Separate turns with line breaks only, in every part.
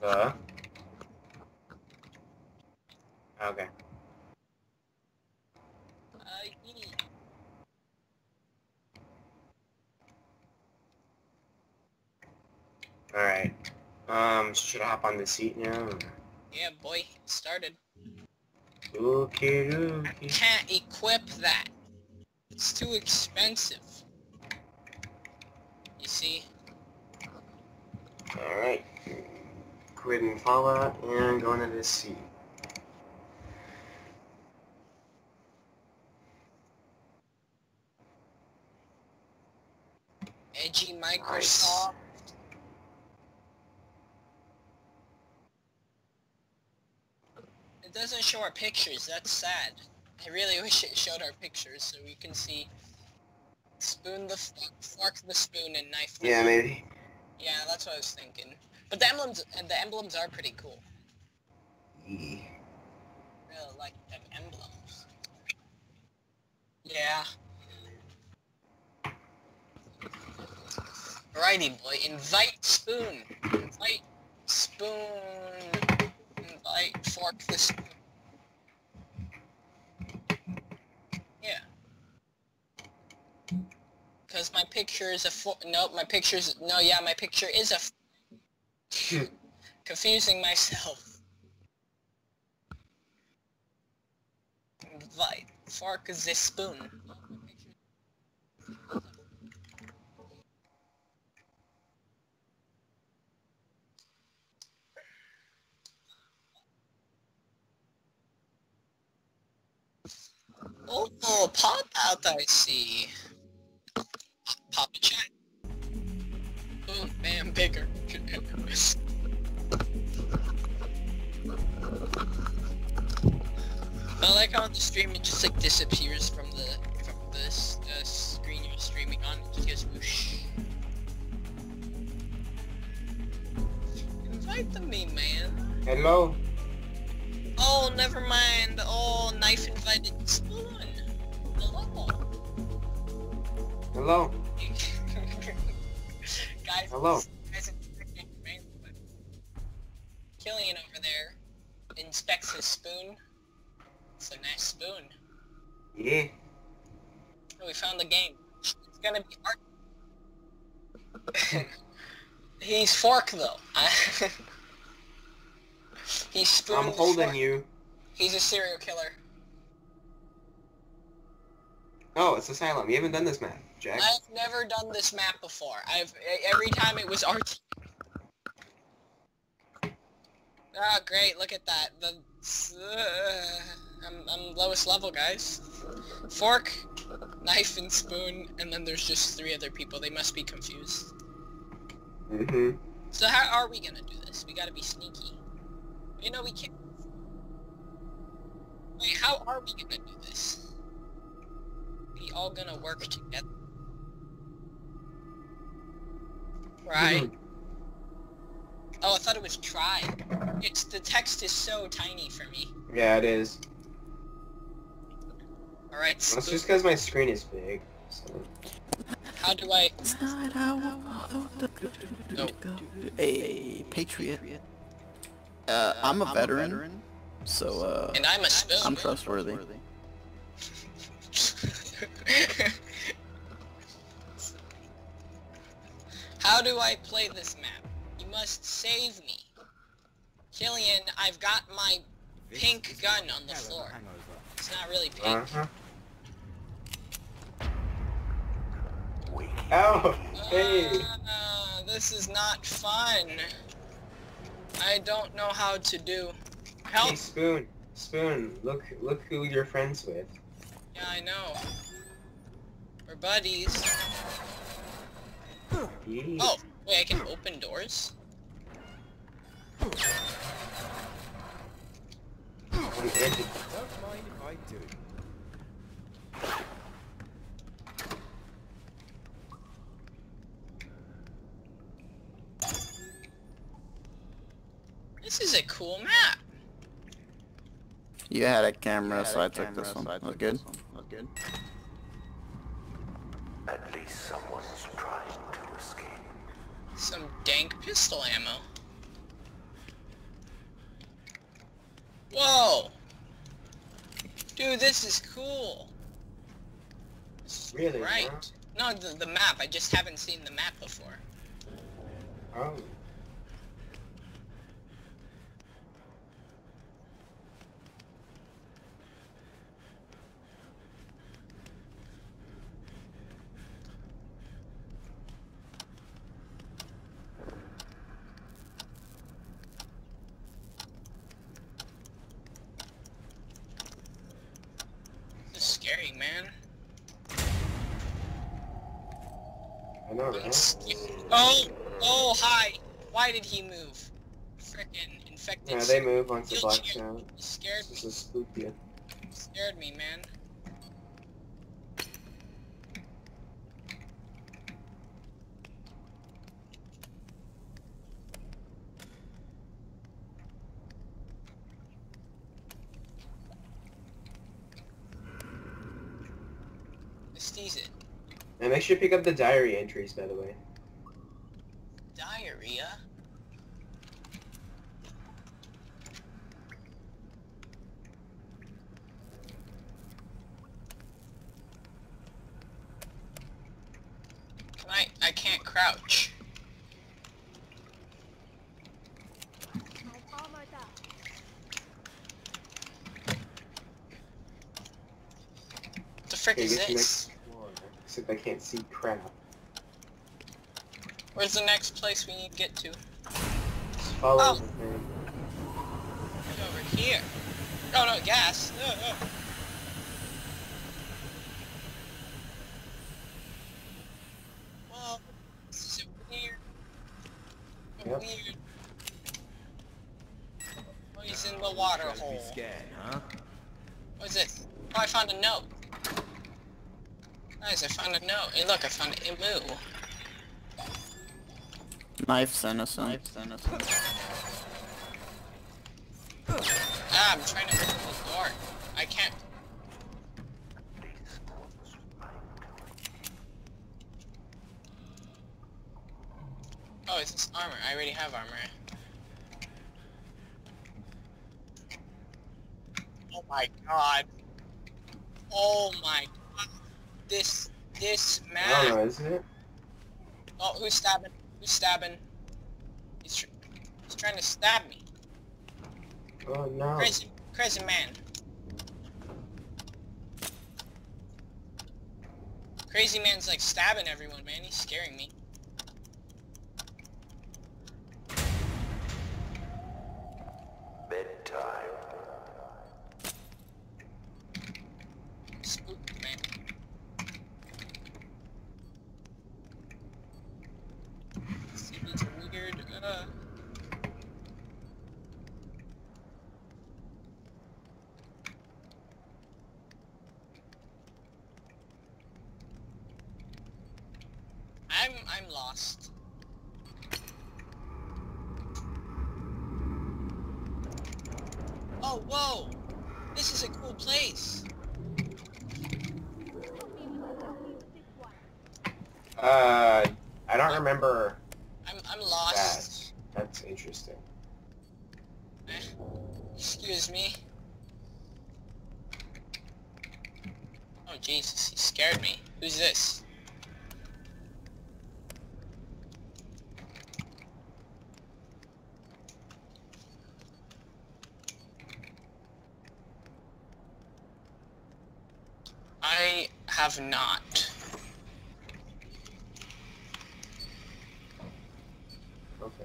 The. Okay. Alright. Um, should I hop on Deceit now?
Yeah, boy, started.
Okay, okay.
I can't equip that. It's too expensive. You see?
Alright. Quitting Fallout and going to Deceit.
Edgy Microsoft. It doesn't show our pictures, that's sad. I really wish it showed our pictures so we can see spoon the fork, fork the spoon, and knife the
Yeah, maybe.
Yeah, that's what I was thinking. But the emblems the emblems are pretty cool.
Yeah.
Really like them emblems. Yeah. Alrighty, boy. Invite spoon. Invite spoon. Invite fork the spoon. Yeah. Cause my picture is a fork. nope. My picture's no. Yeah, my picture is a. Confusing myself. Invite fork this spoon. Oh, pop out I see. Pop a chat. Boom, bam, bigger. I like how on the stream it just like disappears from the from this uh, screen you're streaming on. It just goes whoosh. Invite the me, man.
Hello?
Oh, never mind. Oh, knife invited spoon. Hello.
Hello?
Guys,
Hello.
guys, Killian over there inspects his spoon. It's a nice spoon.
Yeah.
Oh, we found the game. It's gonna be art. He's fork though. He's spoon.
I'm holding
fork.
you.
He's a serial killer.
Oh, it's Asylum. You haven't done this map, Jack.
I've never done this map before. I've every time it was art. Ah, great! Look at that. The uh, I'm I'm lowest level, guys. Fork, knife, and spoon, and then there's just three other people. They must be confused.
Mm-hmm.
So how are we gonna do this? We gotta be sneaky. You know we can't. Wait, how are we gonna do this? We all gonna work together. Right. Oh, I thought it was try. It's the text is so tiny for me.
Yeah, it is.
All right.
That's
Spoon,
just because my screen is big. So.
how do I? It's not how.
A patriot. Uh, I'm a veteran, so uh,
And I'm a spoon.
I'm trustworthy.
How do I play this map? You must save me. Killian, I've got my pink gun on the floor. It's not really pink.
Uh-huh. Ow! Hey!
Uh, this is not fun. I don't know how to do. Help!
Hey, Spoon. Spoon, look look who you're friends with.
Yeah, I know. We're buddies.
Yeah.
Oh, wait, I can open doors?
On edge of-
Don't mind if I do.
This is a cool map.
You had a camera, so I took this one. Look good. Look good.
At least someone's trying to escape.
Some dank pistol ammo. Whoa! Dude, this is cool. This is
really?
Right. Huh? No, the, the map. I just haven't seen the map before.
Oh. I know, right?
Oh! Oh, hi! Why did he move? Frickin' infected.
Yeah, they move once the
You'll
out.
Scared me.
This is spooky.
Scared me, man. Let's tease it.
And sure you pick up the diary entries, by the way.
Diarrhea? Can I? I can't crouch. What the frick
Okay,
is
get to
this?
next floor. Except I can't see crap.
Where's the next place we need to get to?
Just follow
Oh.
the thing.
Over here. Oh no, gas. Uh, uh. Whoa, this is weird.
Yep.
Weird. Oh, he's in the water
Try to be
hole.
scared, huh?
What is this? Oh, I found a note. Guys, I found a note. Hey, look, I found an emu.
Knife's innocent. Knife's innocent.
Ah, I'm trying to open the door. I can't. Oh, it's this armor. I already have armor. Oh my god. Oh my god. This, this
I don't
man.
know, isn't it?
Oh, who's stabbing? Who's stabbing? He's, tr he's trying to stab me.
Oh no.
Crazy, crazy man. Crazy man's like stabbing everyone, man. He's scaring me.
Bedtime.
Spooked, man. City's weird. Uh. I'm I'm lost. Whoa! This is a cool place.
Uh, I don't remember
I'm I'm
that.
lost.
That's interesting.
Eh, Excuse me. Oh Jesus, he scared me. Who's this? I have not.
Okay.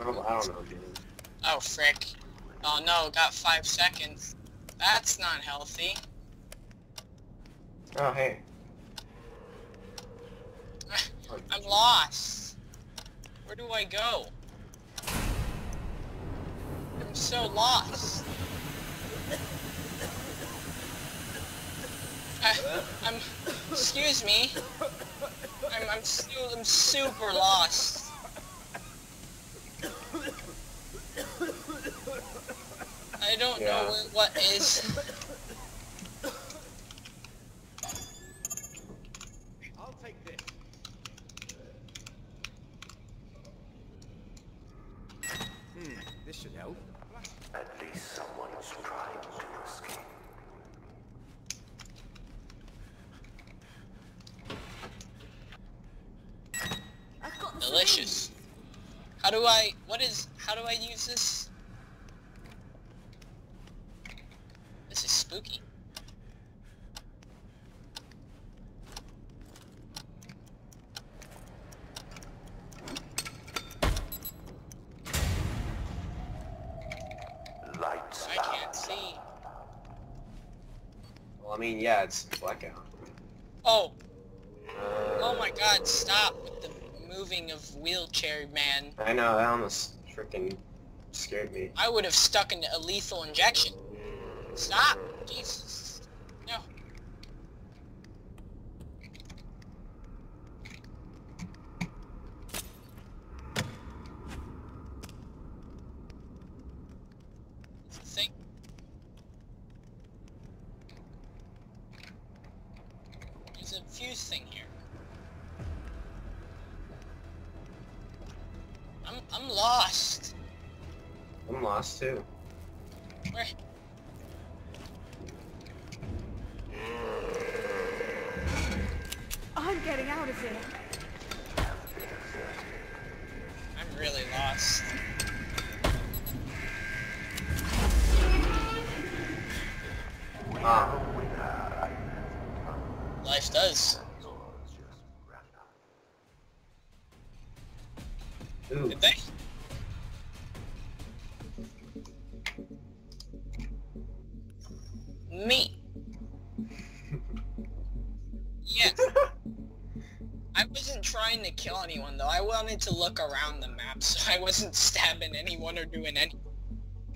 Oh, I don't know, dude.
Oh frick. Oh no, got five seconds. That's not healthy.
Oh, hey.
I'm lost. Where do I go? I'm so lost. I, I'm. Excuse me. I'm. I'm still. I'm super lost. I don't
Yeah.
know where, what is.
I'll take this.
Delicious. How do I, what is, how do I use this? This is spooky.
Lights
I can't see.
Well, I mean, yeah, it's blackout.
Oh, oh my god, stop with the moving of wheelchair man.
I know, that almost freaking scared me.
I would have stuck in a lethal injection. Stop! Jesus. No. Think. There's a fuse thing here. I'm I'm lost.
I'm lost too.
Where?
I'm getting out of here.
I'm really lost.
Ah,
Life does. To look around the map, so I wasn't stabbing anyone or doing any.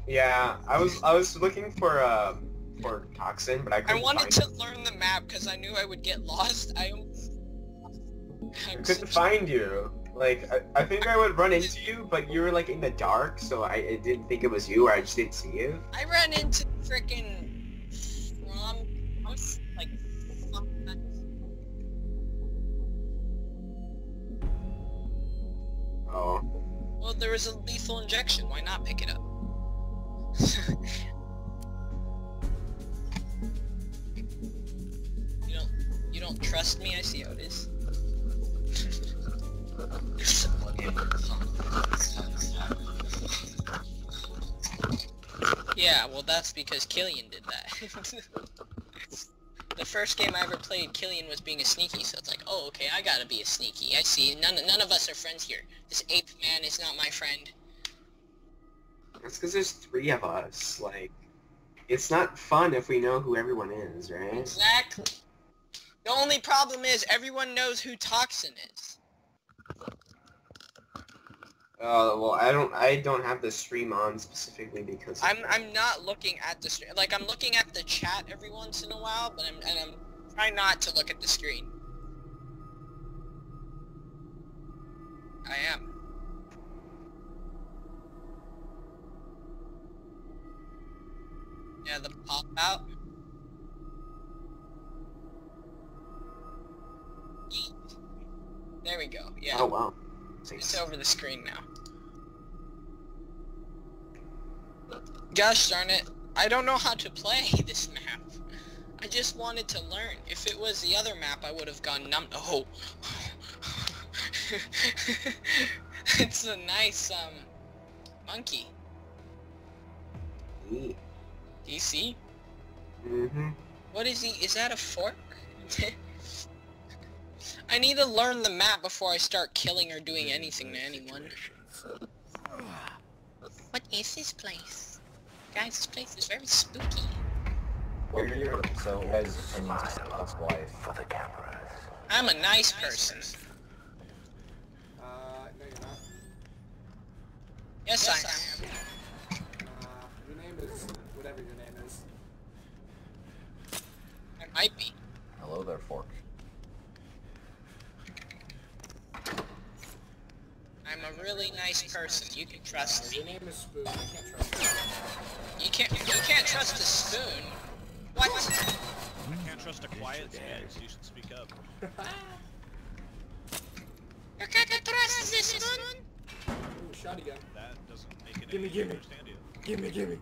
Yeah, I was I was looking for um for toxin, but I
I
couldn't
I
wanted
to
it.
learn the map because I knew I would get lost. I.
I couldn't find you. Like I, I think I would run into you, but you were like in the dark, so I, I didn't think it was you, or I just didn't see you.
I ran into freaking there was a lethal injection. Why not pick it up? you don't you don't trust me? I see how it is. yeah, well that's because Killian did that. the first game I ever played, Killian was being a sneaky, so it's like, oh, okay, I gotta be a sneaky. I see. None, none of us are friends here. This ape man is not my friend.
that's because there's three of us. Like, it's not fun if we know who everyone is, right?
Exactly. The only problem is everyone knows who Toxin is.
Oh well, I don't I don't have the stream on specifically because
I'm I'm not looking at the screen. Like I'm looking at the chat every once in a while, but I'm and I'm trying not to look at the screen. I am. Yeah, the pop out. There we go. Yeah.
Oh wow.
It's over the screen now. Gosh darn it. I don't know how to play this map. I just wanted to learn. If it was the other map, I would have gone num- Oh. it's a nice, um, monkey. Ooh. DC?
Mm-hmm.
What is he? Is that a fork? I need to learn the map before I start killing or doing anything to anyone. What is this place? Guys, this place is very spooky.
What are your so guys' opinions of life?
for the cameras.
I'm a nice person.
Uh, no you're not.
Yes, I am.
Uh, your name is whatever your name is.
I might be.
Hello there, Fork.
I'm a really nice person. You can trust
your
me.
name is Spoon. I can't trust you.
You can't. You can't trust a spoon. What?
I can't trust a quiet man, so you should speak up.
You can't trust this spoon.
Ooh, shotgun.
That doesn't make it
Gimme,
any
gimme.
understand you.
Gimme, gimme.
You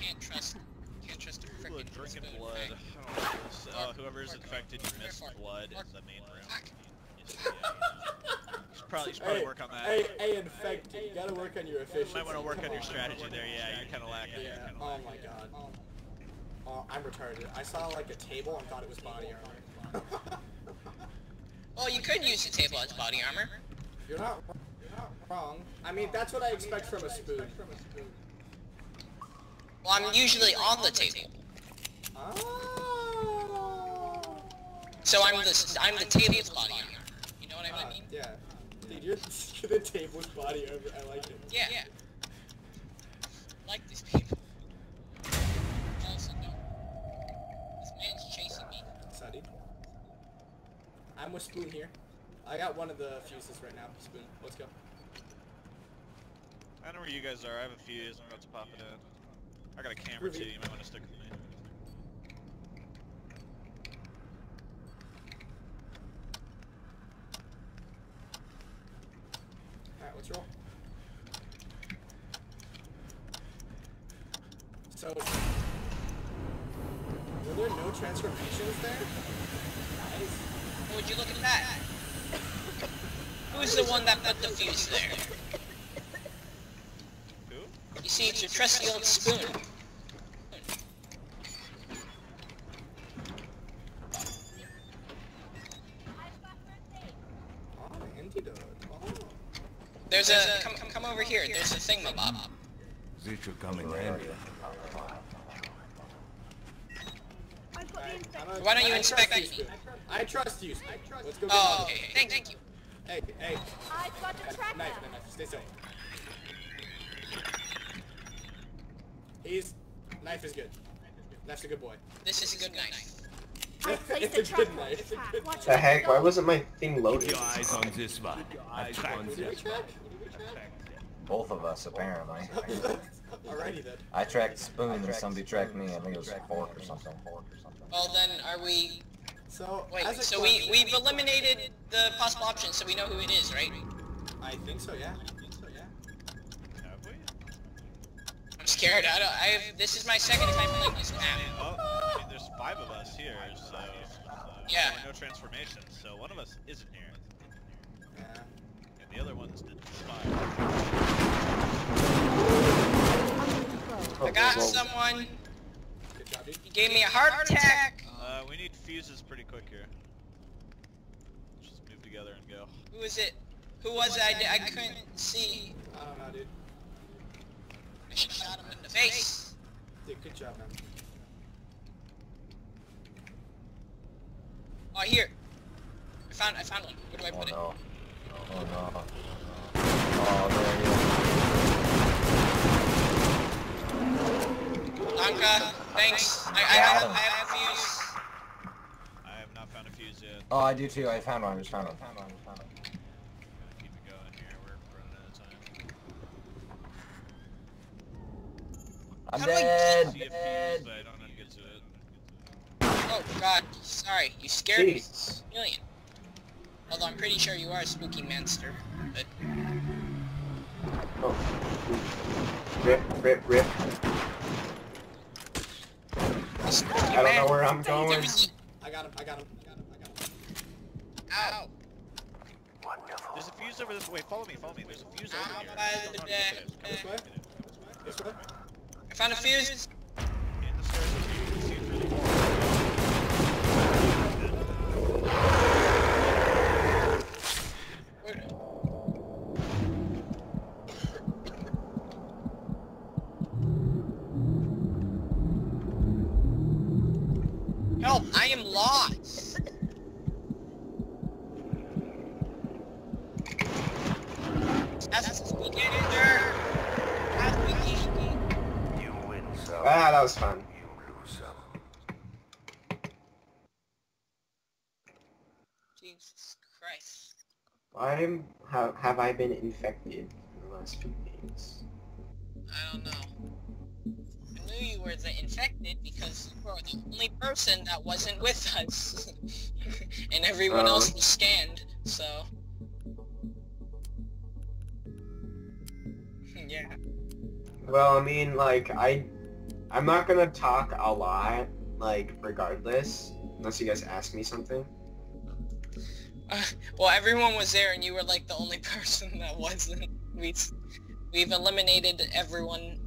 can't trust. Can't trust a
People are
freaking
drinking
spoon.
blood.
okay?
I don't know. This, uh, whoever's infected, you missed blood is the main room.
Fuck.
Yes, yeah. probably, you should probably
Hey,
work on that.
hey, hey, infected. You gotta work on your efficiency.
Might want to work
Come
on your strategy there. Yeah, you're kind of lacking. You're
Yeah.
kinda
Oh
lacking.
my god. Oh, I'm retarded. I saw like a table and thought it was body armor.
Well, you could use the table as body armor.
you're not. You're not wrong. I mean, that's what I expect from a spoon.
Well, I'm usually on the table,
Oh.
so I'm the I'm the table's body armor. You know what I
Ah,
mean?
yeah. Dude, you're, you're the table's body armor. I like it.
Yeah. yeah. Like these people. Also, no. This man's chasing me.
Sadi. I'm with Spoon here. I got one of the fuses right now. Spoon, let's go.
I don't know where you guys are. I have a fuse. I'm about to pop it in. I got a camera too. You might want to stick with me.
Alright, let's roll. So, were there no transformations there? Nice.
Would you look at that? Who's the one that put the fuse there?
Who?
You see, it's your trusty old spoon.
Oh, antidote. Oh.
There's a come come over here. There's a thingamabob.
This should come in handy.
Alright, I'm a-
Why don't you inspect me?
I trust you, Spoon. Let's go get
Oh, okay. Thank, thank you.
Hey, hey.
I've got the
Knife,
tracker.
knife, knife. Stay still. He's... Knife is good. Knife's a good boy.
This is a good knife.
I
It's
placed
a
a
good
tracker on
knife.
the. Watch
The heck? Why wasn't my thing loaded?
Keep your eyes on this one. I tracked
Did we
this.
track?
Both of us, apparently.
Alrighty then.
I tracked Spoon and somebody tracked me. I think it was Fork or something. Fork or something.
Well, then, are we...
So,
Wait,
as
so we,
question-
we've eliminated the possible options, so we know who it is, right?
I think so, yeah. I think so, yeah.
Have we?
I'm scared. I don't... I have... This is my second time playing this map.
Oh, I mean, there's five of us here, so...
Yeah.
No transformations, so one of us isn't here.
Yeah.
And the other one's did five.
Oh,
I got someone.
Good job, dude.
He gave me a heart attack.
Uh, we need fuses pretty quick here. Let's just move together and go.
Who is it? Who was it? I, di- I couldn't see.
I don't know, dude.
I should have shot him in the face.
Dude, good job, man.
Oh, here. I found. I found one. Where do I
Oh
put it?
Oh, no. Oh no. Oh, there oh,
Anka, thanks. I, I have. I have a fuse.
I have not found a fuse yet.
Oh, I do too. I found one. I just found one. Found one. Found one.
Gonna keep it going here. We're running out of time.
I'm
How do I
dead.
See a fuse, but I don't know how to get to it.
Oh God. Sorry. You scared me.
Jeez.
Million. Although I'm pretty sure you are a spooky monster. But
Oh. Rip, rip, rip. I don't know where I'm going.
I got him, I got him, I got him, I got him.
Ow.
There's a fuse over this way. Follow me. Follow me. There's a fuse over here.
by
Don't
the
run,
dead.
get it.
This way? This way?
I found a fuse.
In the stairs over here. You can see it through the wall.
Where- Help! I am lost. As we get in there, as we get
You win some.
Ah, that was fun.
You lose some.
Jesus Christ.
Why have, have I been infected in the last few days?
I don't know. I knew you were the infected because you were the only person that wasn't with us. and everyone
Oh.
else was scanned, so... yeah.
Well, I mean, like, I, I'm not gonna talk a lot, like, regardless, unless you guys ask me something.
well, everyone was there, and you were like the only person that wasn't. We we've eliminated everyone.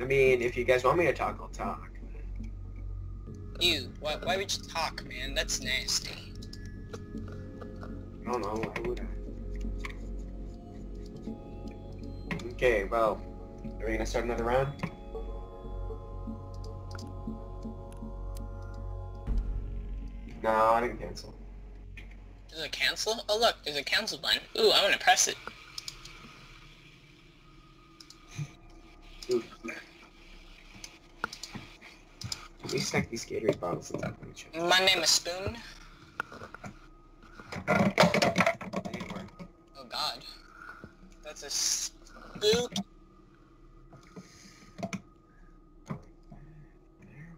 I mean, if you guys want me to talk, I'll talk.
You. Why, why would you talk, man? That's nasty.
I don't know, why would I? Okay, well, are we gonna start another round? No, I didn't cancel.
There's a cancel? Oh look, there's a cancel button. Ooh, I'm gonna press it.
Ooh. At least stack these Gatorade bottles of each other.
My name is Spoon.
I need one.
Oh god. That's a spook.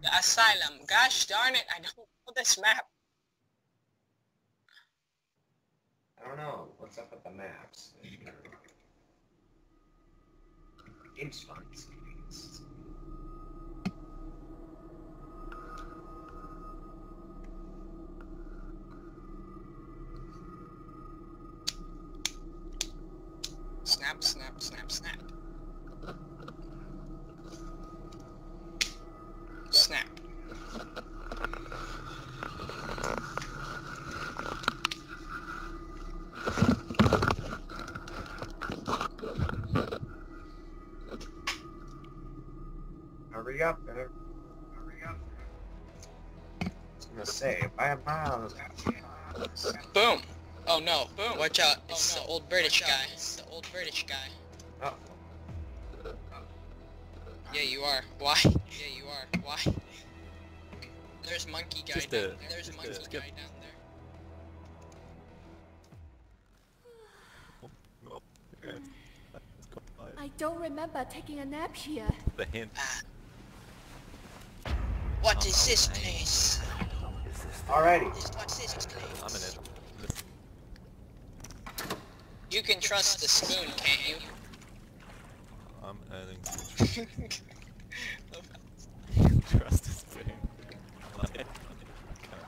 The asylum. Gosh darn it, I don't know this map.
I don't know. What's up with the maps? Game's fun.
Snap, snap, snap, snap. Snap.
Hurry up, better. Hurry up. I was gonna say, buy a miles
Boom. Oh no. Boom. Watch out. Oh, it's the old British guy. It's the old British guy.
Oh,
Yeah, you are. Why? Yeah, you are. Why? There's monkey guy
Just
down
a-
there. There's
just a
monkey
skip.
guy down there.
I don't remember taking a nap here.
The hint. Ah.
What oh, is this place?
Alrighty.
This- What's this place?
I'm in it.
You can trust the spoon, can't you?
I'm earning trust is being.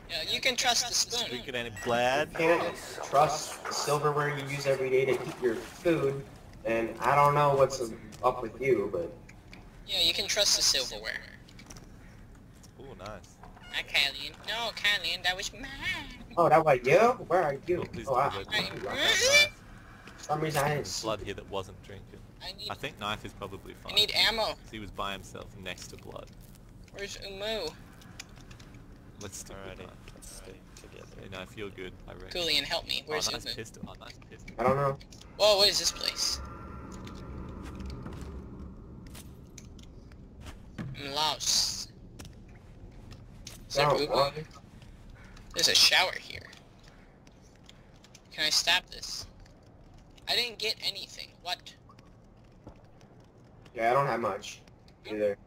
Yeah, you can trust the spoon.
Drinking any blood?
Can't trust the silverware you use every day to eat your food, and I don't know what's up with you, but
Yeah, you can trust the silverware.
Ooh, nice.
Uh, Not Kylian. No, Kylian, that was mine.
oh, that was you? Where are you?
Oh, please
Oh, I,
don't
Right.
look.
for some reason I didn't see.
blood here that wasn't drinking.
I need,
I think knife is probably fine.
I need ammo.
He was by himself next to blood.
Where's Umu?
Let's stick with knife. Let's stay together. You know, I feel good. I reckon.
Coolian, help me. Where's
oh, nice
Umu?
pistol. Oh, nice pistol.
I don't know.
Whoa, what is this place? I'm lost. Is there
Oh,
Umu? There's a shower here. Can I stab this? I didn't get anything. What?
Yeah, I don't have much hmm? either.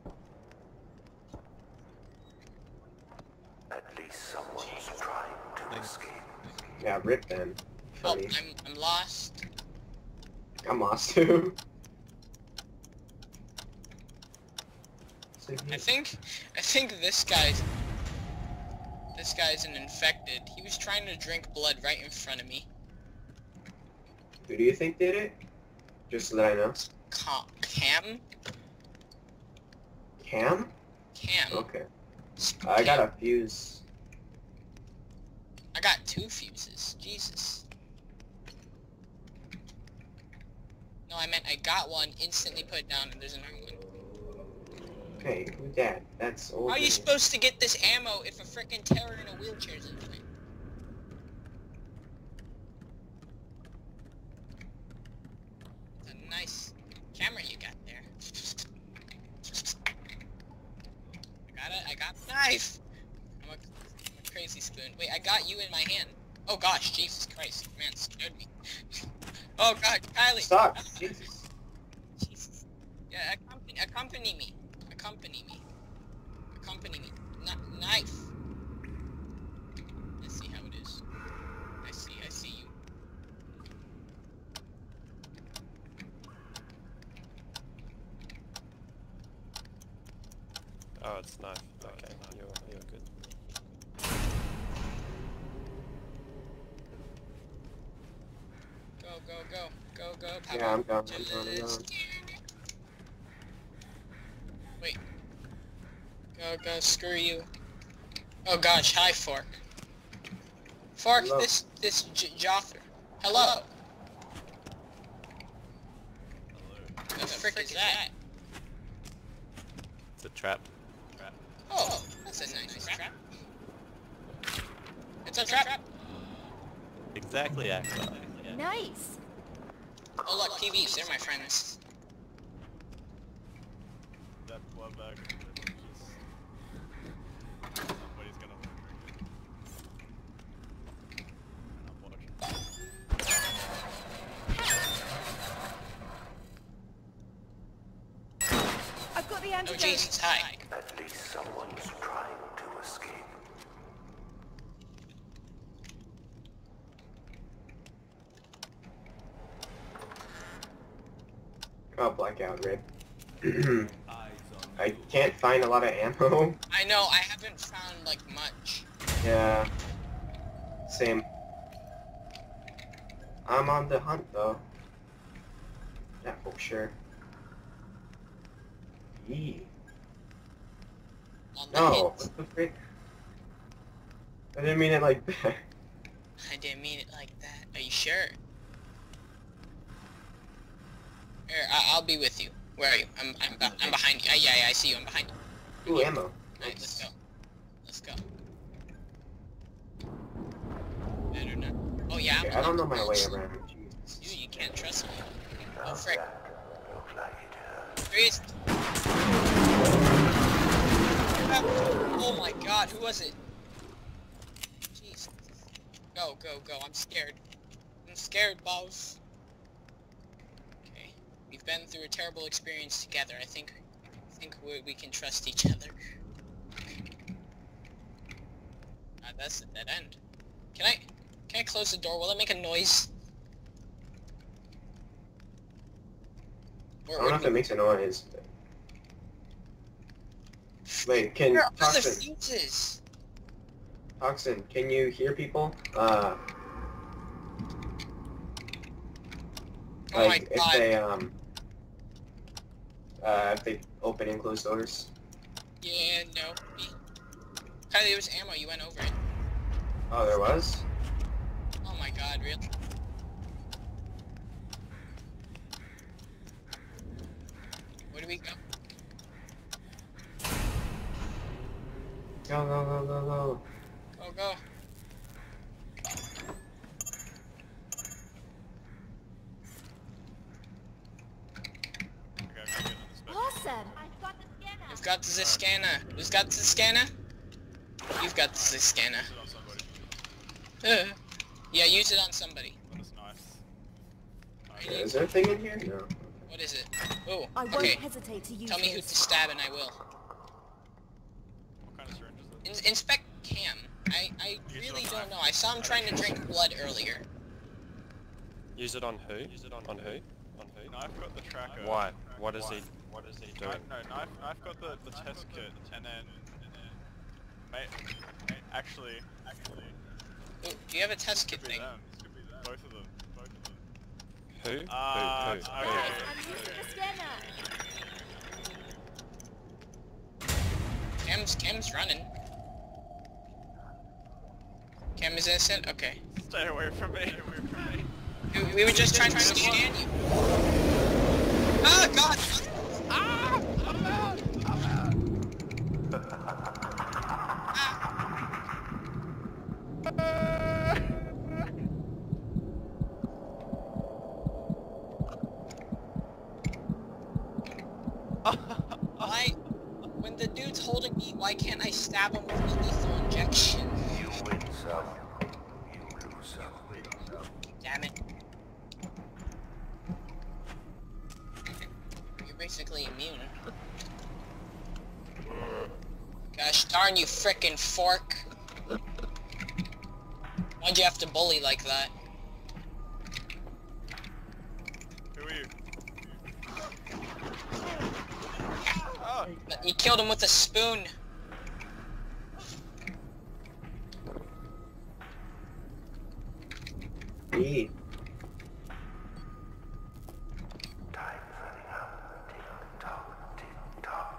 At least someone's trying to escape.
Yeah, rip then.
Oh, I'm, I'm lost.
I'm lost too.
I think, I think this guy's, this guy's an infected. He was trying to drink blood right in front of me.
Who do you think did it? Just so that I know.
Ca- Cam?
Cam?
Cam.
Okay. I got a fuse.
I got two fuses. Jesus. No, I meant I got one, instantly put it down, and there's another one.
Okay, who's that? That's old.
How are you supposed to get this ammo if a freaking terror in a wheelchair is in the way? It's a nice camera you got there. I got it. I got the knife. I'm a, I'm a crazy spoon. Wait, I got you in my hand. Oh gosh, Jesus Christ, man, scared me. oh God, Kylie.
Stop! Jesus.
Jesus. Yeah, accompany, accompany me. Accompany me. Accompany me. N knife! Let's see how it is. I see, I see you.
Oh, it's knife. Okay, okay. You're, you're good.
Go, go, go. Go, go, Papa.
Yeah, I'm going. I'm down,
Wait. Go, go, screw you. Oh gosh, hi, Fork. Fork,
Hello.
this, this J- Joffre. Hello. What the frick is that?
It's a trap. Trap.
Oh, that's a nice trap. It's a trap.
Exactly, Axel.
Nice.
Oh look, PVs, they're my friends.
That blood bag. Just... Somebody's gonna drink I'm watching.
I've got the
Oh
antidote.
Jesus, hi.
At least someone's trying to escape.
Oh, blackout, rip. I can't find a lot of ammo.
I know, I haven't found like much.
Yeah. Same. I'm on the hunt though. That for oh, sure. Yee.
On the
No, what the frick? I didn't mean it like that.
I didn't mean it like that. Are you sure? Here, I- I'll be with you. Where are you? I'm I'm, be- I'm behind you. Ah, yeah, yeah, I see you. I'm behind you.
Ooh, ammo.
Alright, let's go. Let's go. Better not. Oh yeah.
Okay,
I'm
don't know my way around. Jesus.
Dude, you can't trust me. Oh frick.
that looked like it hurt.
There he is. Oh my god, who was it? Jeez. Go, go, go. I'm scared. I'm scared, boss. We've been through a terrible experience together. I think I think we, we can trust each other. Ah, that's the dead end. Can I can I close the door? Will it make a noise?
I don't know if it makes a noise. Wait, can
Where the
Toxin. Toxin, can you hear people? Uh,
Oh my
like if
god.
they um, uh, if they open and close doors.
Yeah, no. Kylie, there was ammo. You went over it.
Oh, there was.
Oh my god, real? Where do we go?
Go go go go go.
Go, go.
Okay, I'm gonna get in this back.
Awesome.
You've got the scanner. Who's got the scanner? You've got the scanner.
Sit on somebody.
Uh, yeah, use it on somebody.
That is nice.
Alright,
Is there a thing in here? No.
What is it? Oh,
I won't
okay.
hesitate to use
Tell me who to stab and I will.
What kind of syringe is it?
In inspect Cam. I, I really don't know. I saw him trying to drink blood earlier.
Use it on who? Use it on, on who? On who?
Knife got the tracker.
Why? What is he? What is he doing?
Knife, no, knife, knife got the, the test kit, and then, and then, mate, mate, actually, actually,
Ooh, do you have a test kit
could be
thing?
them, could be them, both of them, both of them.
Who?
Uh,
who? Who?
okay.
Who?
I'm using the scanner.
Cam's Cam's running. Cam is innocent? Okay.
Stay away from me, stay away from me.
We, we were just trying to scan you. Ah, God! Ah! I'm out! I'm out! Why? When the dude's holding me, why can't I stab him with a lethal injection?
You win some, you lose some.
Damn it. Basically immune. Gosh darn you frickin' fork. Why'd you have to bully like that?
Who are you? Oh,
You killed him with a spoon.
Yee.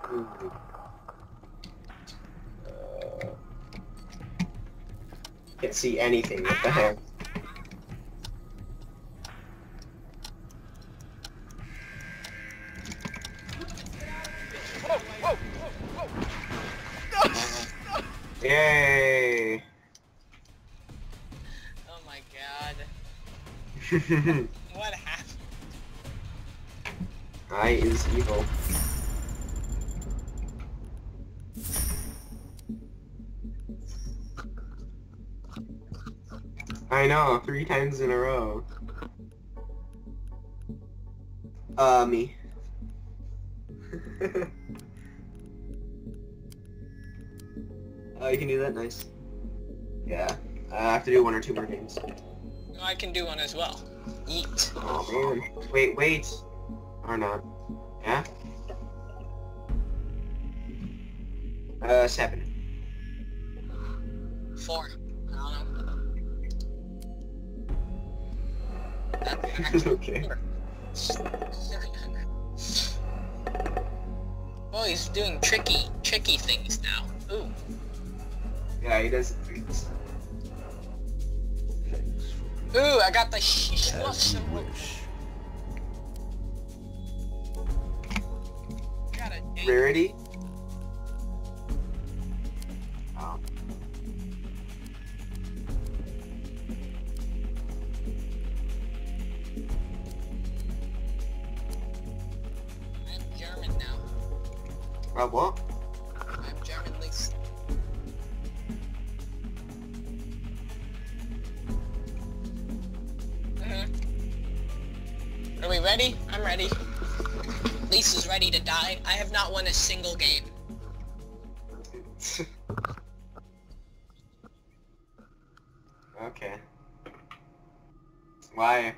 Uh, can't see anything. What the hell? Yay!
Oh my god. what happened?
I is evil. I know, three times in a row. Uh, me. oh, you can do that? Nice. Yeah. I have to do one or two more games.
I can do one as well. Eat.
Oh man. Wait, wait. Or not. Yeah? Uh, seven.
Four.
okay.
oh, he's doing tricky, tricky things now. Ooh.
Yeah, he does things.
Ooh, I got the. Got a.
Rarity? Uh, what?
I'm German least. Mhm. Are we ready? I'm ready. Lisa's ready to die. I have not won a single game.
okay. Why?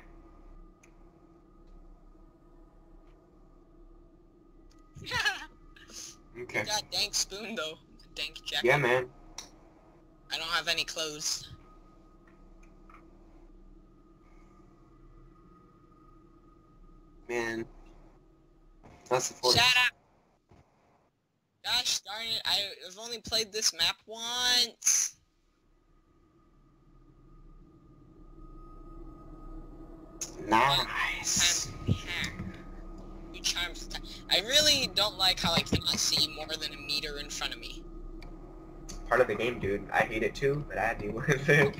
Dank spoon though. Dank jacket.
Yeah, man.
I don't have any clothes.
Man. That's the force.
Shut up! Gosh darn it, I've only played this map once.
Nice.
Two charms. I really don't like how I cannot see more than a meter in front of me.
Part of the game, dude. I hate it too, but I deal with it.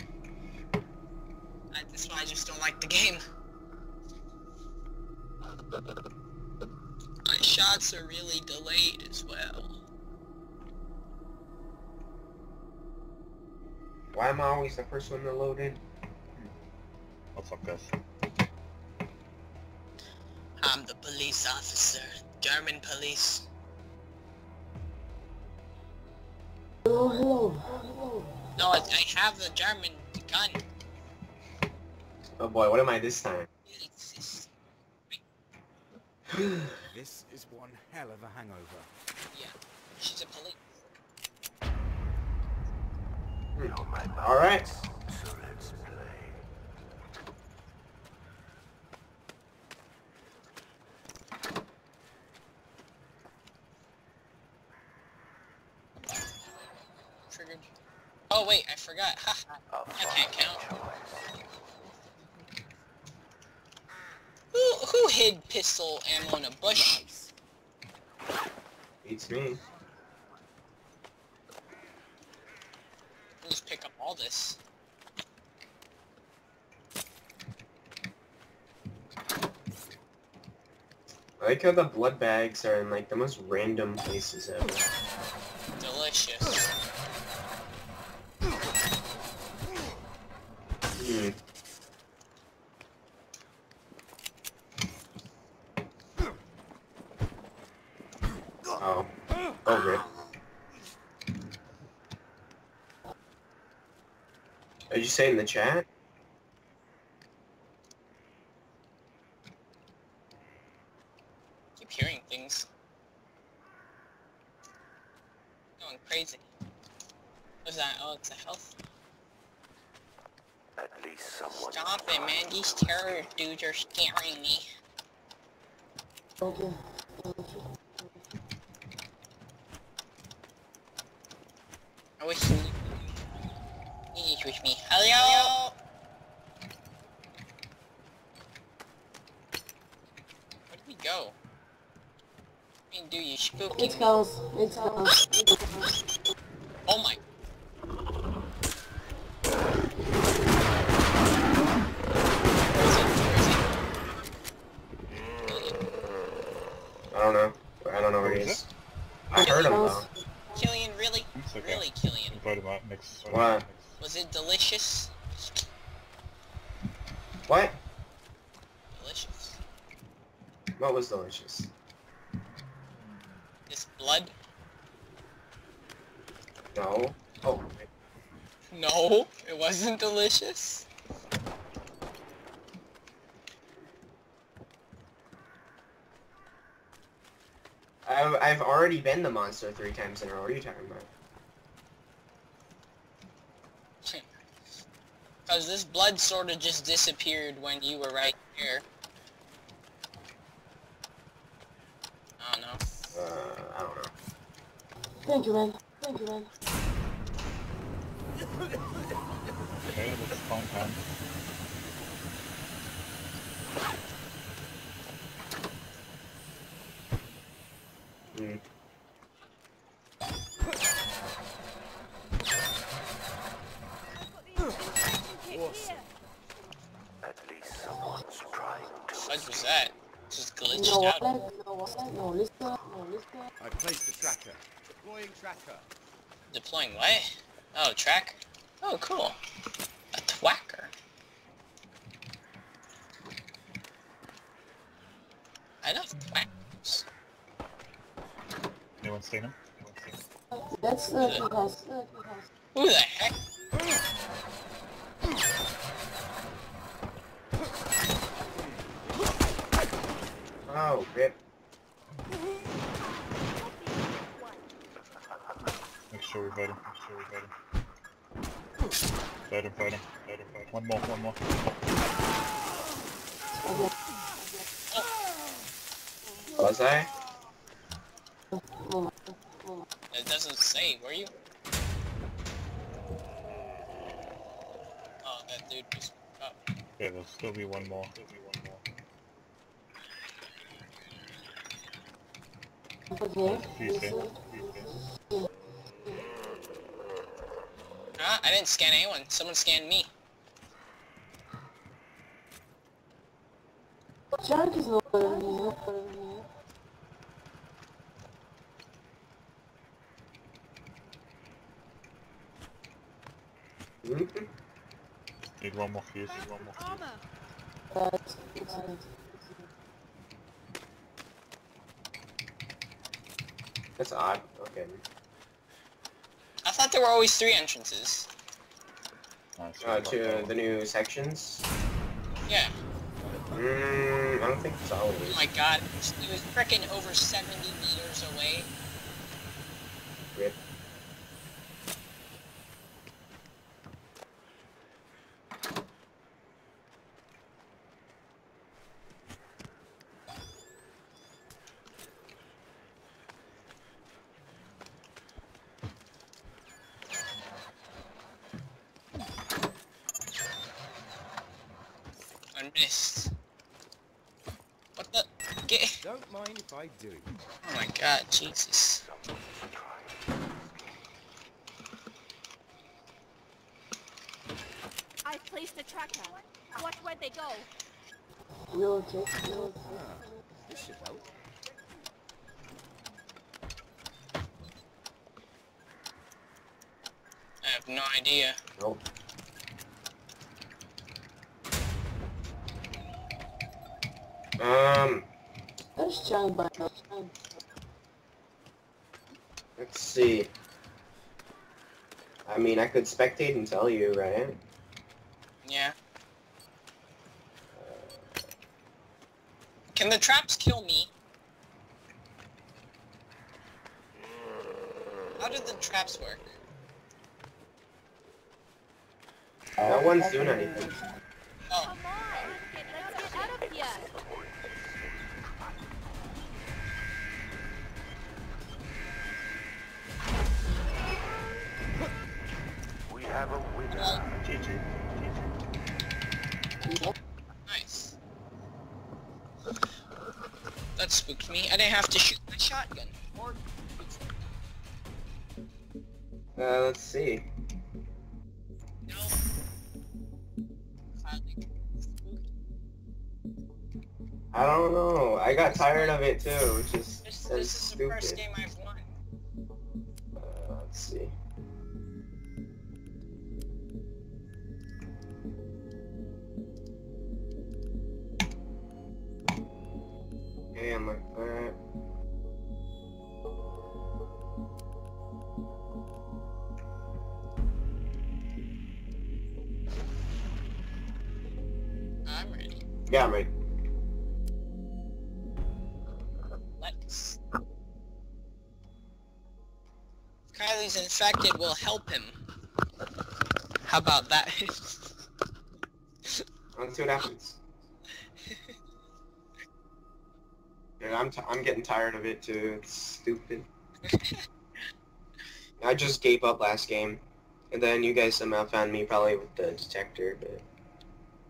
I, that's why I just don't like the game. My shots are really delayed as well.
Why am I always the first one to load in?
Oh fuck us.
I'm the police officer. German police. Hello, hello. No, I, I have the German gun.
Oh boy, what am I this time?
It's, it's,
This is one hell of a hangover.
yeah, she's a police. Hmm.
Alright.
So let's play.
Triggered. Oh wait, I forgot. Ha, oh, I can't count. Who who hid pistol ammo in a bush?
Beats me.
Let's pick up all this.
I like how the blood bags are in like the most random places ever.
Delicious.
Hmm. Oh. Oh, rip. Did you say in the chat?
Keep hearing things. Going crazy. What's that? Oh, it's a health.
At least someone.
Stop it, man. These terror dudes are scaring me. I wish you... Eesh. Switch with me. Hello. Where did we go? What do you do, you spooky?
It's goes. It's goes.
Oh my. Where is it? Where is it?
I don't know. I don't know where he is. I heard him though.
Killian, really?
It's okay.
Really, Killian?
Invite him out next.
What?
Was it delicious?
What?
Delicious.
What was delicious?
This blood?
No. Oh.
No, it wasn't delicious.
I've, I've already been the monster three times in a row. What are you talking about?
Cause this blood sort of just disappeared when you were right here. I don't know.
Uh, I don't know.
Thank you, man. Thank you, man.
Okay, let's calm down.
At least someone's trying.
What was that? Just glitched
No
out.
wallet, no no lister, no lister.
I placed the tracker. Deploying tracker.
Deploying what? Oh, track? Oh, cool. A twacker. I love twackers.
Anyone seen him? Anyone seen him?
That's the he has. Uh, he has.
Who the heck?
Oh, rip.
Make sure we fight him. Make sure we fight him. Fight him, fight him, fight him, fight him. One more, one more.
Was I?
Moment, moment.
It doesn't say, were you? Oh, that dude was up.
Yeah, there'll be one more. Still be one more.
Okay.
He's
This
here.
is-
He's here.
Huh? I didn't scan anyone. Someone scanned me.
Shark is not better than you. Better than you.
Hmm?
Need one more fuse. Need one more.
Armor.
But it's a
That's odd. Okay.
I thought there were always three entrances.
Uh, to
that
the new sections.
Yeah.
Mm, I don't think it's
Oh my god. It was freaking over 70 meters away.
Rip.
I missed. What the? Get.
Don't mind if I do.
Oh my god, Jesus.
I've placed the tracker. Watch where they go.
We'll check. We'll check.
Ah, this should help.
I have no idea.
Nope. Um, let's see. I mean, I could spectate and tell you, right?
Yeah. Can the traps kill me? How did the traps work?
No one's doing anything.
Oh,
have have a winner.
GG.
Nice. That spooked me. I didn't have to shoot my shotgun. Or
Uh, let's see.
no.
I don't know. I got tired of it too, which is
This,
that's
this is the
stupid.
Infected will help him. How about that?
Let's see what happens. Dude, I'm, t- I'm getting tired of it too. It's stupid. I just gave up last game. And then you guys somehow found me probably with the detector, but...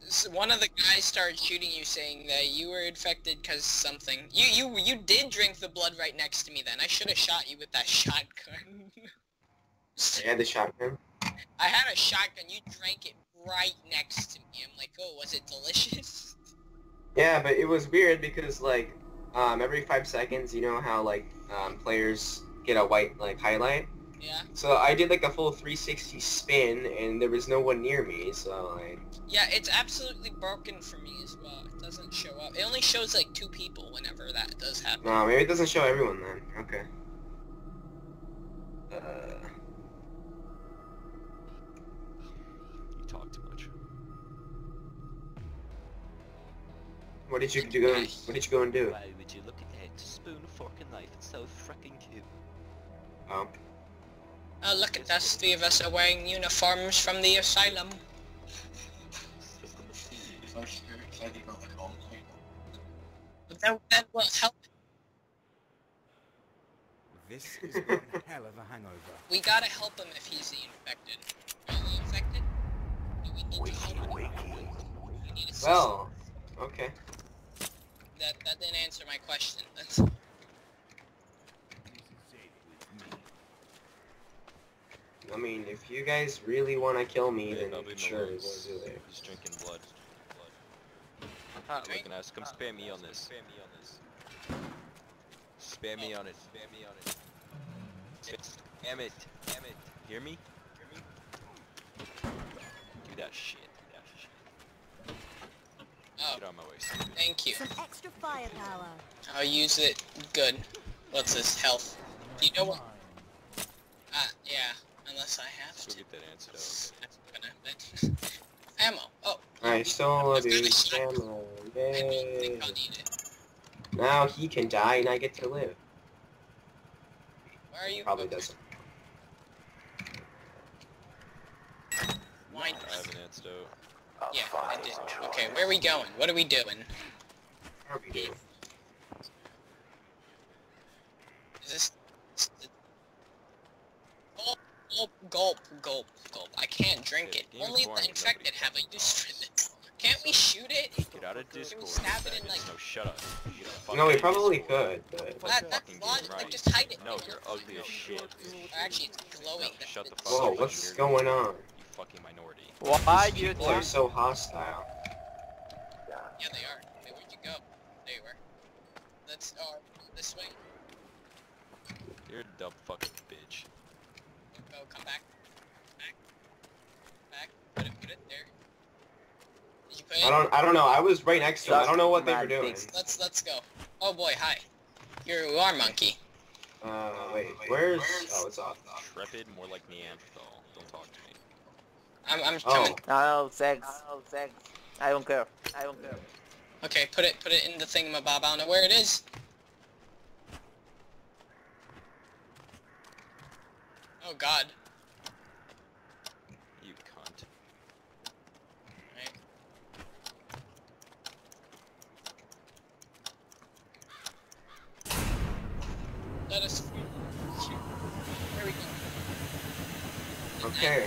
S- One of the guys started shooting you saying that you were infected because something. You you you did drink the blood right next to me then. I should have shot you with that shotgun.
I had the shotgun.
I had a shotgun, you drank it right next to me. I'm like, oh, was it delicious?
Yeah, but it was weird because, like, um, every five seconds, you know how, like, um, players get a white, like, highlight?
Yeah.
So I did, like, a full 360 spin, and there was no one near me, so, like...
Yeah, it's absolutely broken for me as well. It doesn't show up. It only shows like two people whenever that does happen.
No, maybe it doesn't show everyone then. Okay. Uh...
talk too much.
What did you do? Go, what did you go and do?
Why would you look at that? Spoon, fork, and knife. It's so freaking cute.
Oh.
Oh, look at us. Three of us are wearing uniforms from the asylum. But that, that will help.
This is one hell of a hangover.
We gotta help him if he's the infected. Are you infected? Do we need to help him? We need assistance.
Well, okay.
That, that didn't answer my question.
I mean, if you guys really want to kill me,
Yeah,
then sure, we'll do it.
He's drinking blood. Hot looking ass, come spam me on this. Spam me on this. Spam me on it. Spam me on it. Spam it. Spam it. Hear me? Do that shit. Do that shit.
Oh,
Get out of my way.
thank you.
Some extra firepower.
I'll use it. Good. What's this? Health. Do you know what? Uh, yeah. Unless I have
Let's
to.
get that antidote.
I'm gonna. Ammo. Oh,
I stole a
I've got a
ammo.
I don't
Yay.
think I'll need it.
Now he can die and I get to live.
Where are you?
Probably doesn't.
Why?
I have an antidote.
Oh, yeah, I did. Okay, where are we going? What are we doing?
How are we doing?
Is this... Gulp, gulp, gulp, gulp, gulp. I can't drink
Yeah,
it. Only
boring
the infected have a
talks
use
about
for this. Can't we shoot it?
Get out of Discord.
stab it in, like-
No, shut up.
No, we
Discord.
probably could, but...
That, that's logic.
game
Like, just hide it.
No, you're ugly as shit.
Or actually, it's glowing.
No, shut the fuck
Whoa,
up.
what's going on?
You fucking minority.
Why
These
you
people are so hostile.
Yeah, they are. Wait, where'd you go? There you were. Let's, oh, this way.
You're a dumb fucking bitch.
Go, come back. Back. Back. Put it, put it there. Did you put it?
I don't. I don't know. I was right next to him. I don't know what they were doing.
Let's, let's go. Oh boy, hi. You're a war monkey.
Uh, wait. Where's? Oh, it's off.
Trepid, more like Neanderthal. Don't talk to me.
I'm, I'm
Oh.
coming.
No, sex. No, sex. I don't care. I don't care.
Okay, put it, put it in the thingamabob. I don't know where it is. Oh god.
You cunt.
Right. Let us shoot. There we go.
Okay.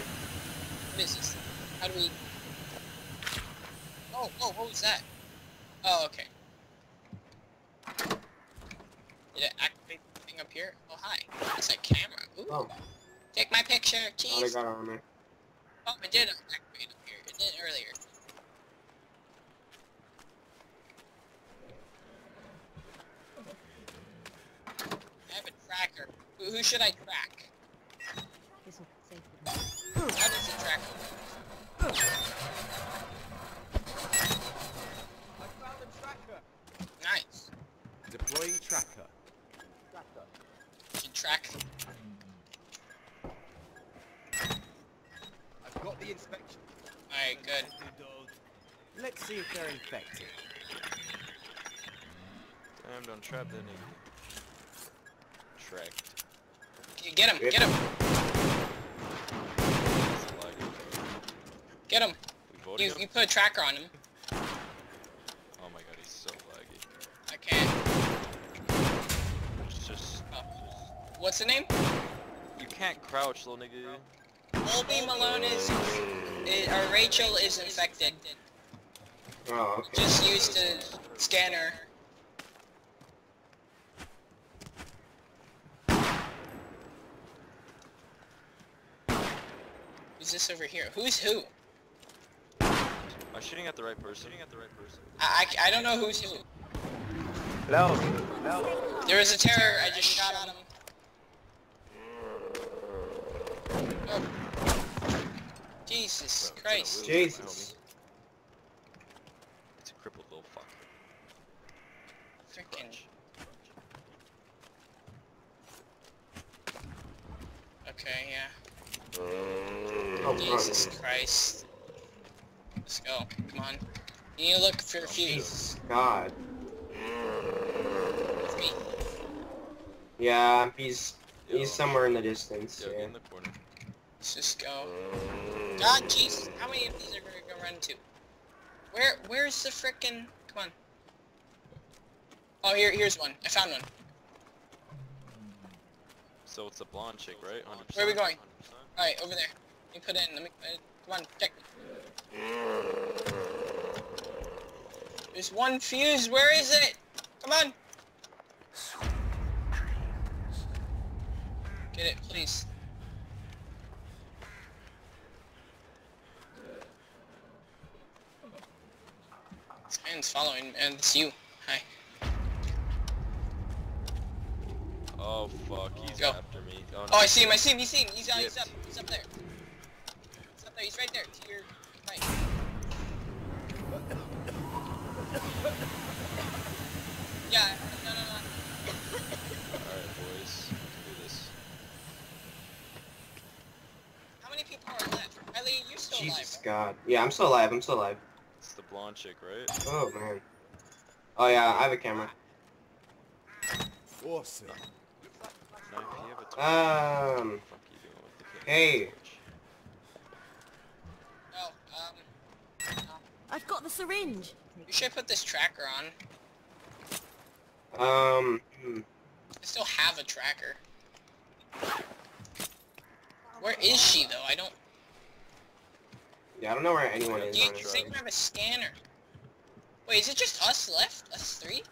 What is this? How do we... Oh, oh, what was that? Oh, okay. Did it activate the thing up here? Oh, hi. It's a camera. Ooh.
Oh,
Take picture,
oh, they got armor.
Oh, it did activate up here. It did earlier. I have a tracker. Who, who should I track? How does it track? Nice.
Deploying tracker.
Should track.
I've got the inspection.
Alright, good.
Let's see if they're infected.
Damn, don't trap that nigga. Tracked.
G- Get him, get him, get him. You,
him?
you put a tracker on him.
Oh my god, he's so laggy.
I can't.
It's just...
Oh. What's the name?
You can't crouch, little nigga.
Colby Malone is, is or Rachel is infected.
Oh, okay.
Just use the scanner. Who's this over here? Who's who?
I'm shooting at the right person. Shooting at the right person.
I, I, I don't know who's who.
No.
There was a terror, I just shot him. Oh. Jesus Christ.
Jesus.
It's a crippled little fuck.
Frickin'. Okay, yeah.
Oh,
Jesus
God.
Christ. Let's go. Come on. You need to look for a fuse.
Jesus God.
With me.
Yeah, he's
Yo.
he's somewhere in the distance.
Yo,
Yeah.
in the corner.
Let's just go. God, Jesus. How many of these are we gonna run into? Where, where's the frickin'... Come on. Oh, here, here's one. I found one.
So it's a blonde chick, right? 100%.
Where are we going? Alright, over there. Let me put it in. Let me. Uh, come on, check. There's one fuse. Where is it? Come on. Get it, please. This man's following, and it's you. Hi.
Oh fuck, he's
Go.
after me. Oh, no.
Oh, I see him. I see him. He's seen. He's, uh, he's up. He's up there. He's up there. He's right there. To your right. Yeah. No, no, no.
Alright, boys. Do this.
How many people are left? Riley, you're still
Jesus
alive.
God. Yeah, I'm still alive. I'm still alive.
It's the blonde chick, right?
Oh man. Oh yeah, I have a camera.
Awesome.
Snipe, you have a torch.
Um.
What the fuck you doing with the camera?
Hey.
Oh, um,
I've got the syringe.
You should put this tracker on.
Um. hmm.
I still have a tracker. Where is she though? I don't.
Yeah, I don't know where anyone is.
You
honestly.
say you have a scanner. Wait, is it just us left? Us three?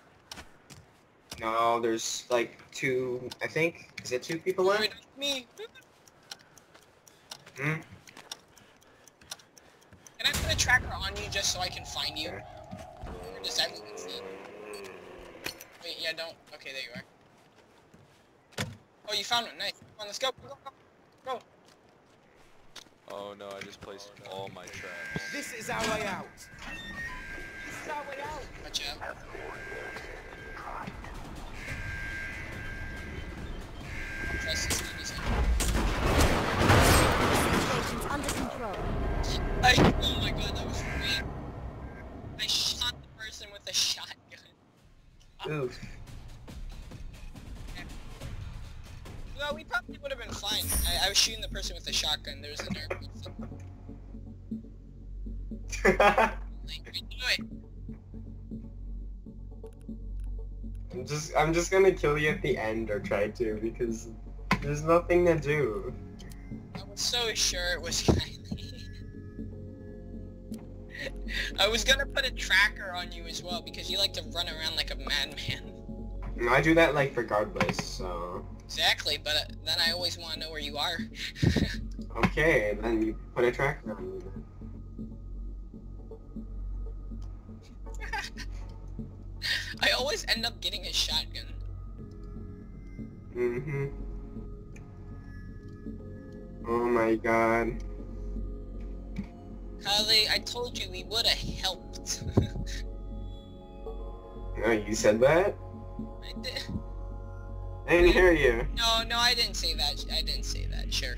No, there's like two. I think. Is it two people
Wait,
left?
me.
Hmm.
Can I put a tracker on you just so I can find you?
Okay.
Or does everyone see? Wait, yeah, don't. Okay, there you are. Oh, you found one. Nice. Come on, let's go. Go, go, go.
Oh no, I just placed oh, no. all my traps.
This is our way out.
This Watch out. Trust this easy.
Situation's under control.
I, oh my god, that was a shotgun.
Oof.
Well, we probably would have been fine. I, I was shooting the person with a shotgun. There was a nerve. Like, we do it.
I'm just. I'm just gonna kill you at the end or try to because there's nothing to do.
I was so sure it was Kylie. I was gonna put a tracker on you as well because you like to run around like a madman.
I do that like regardless, so...
Exactly, but uh, then I always want to know where you are.
Okay, then you put a tracker on me.
I always end up getting a shotgun.
Mm-hmm. Oh my god.
Kylie, I told you we would have helped.
No, you said that?
I did.
I didn't hear you.
No, no, I didn't say that. I didn't say that. Sure.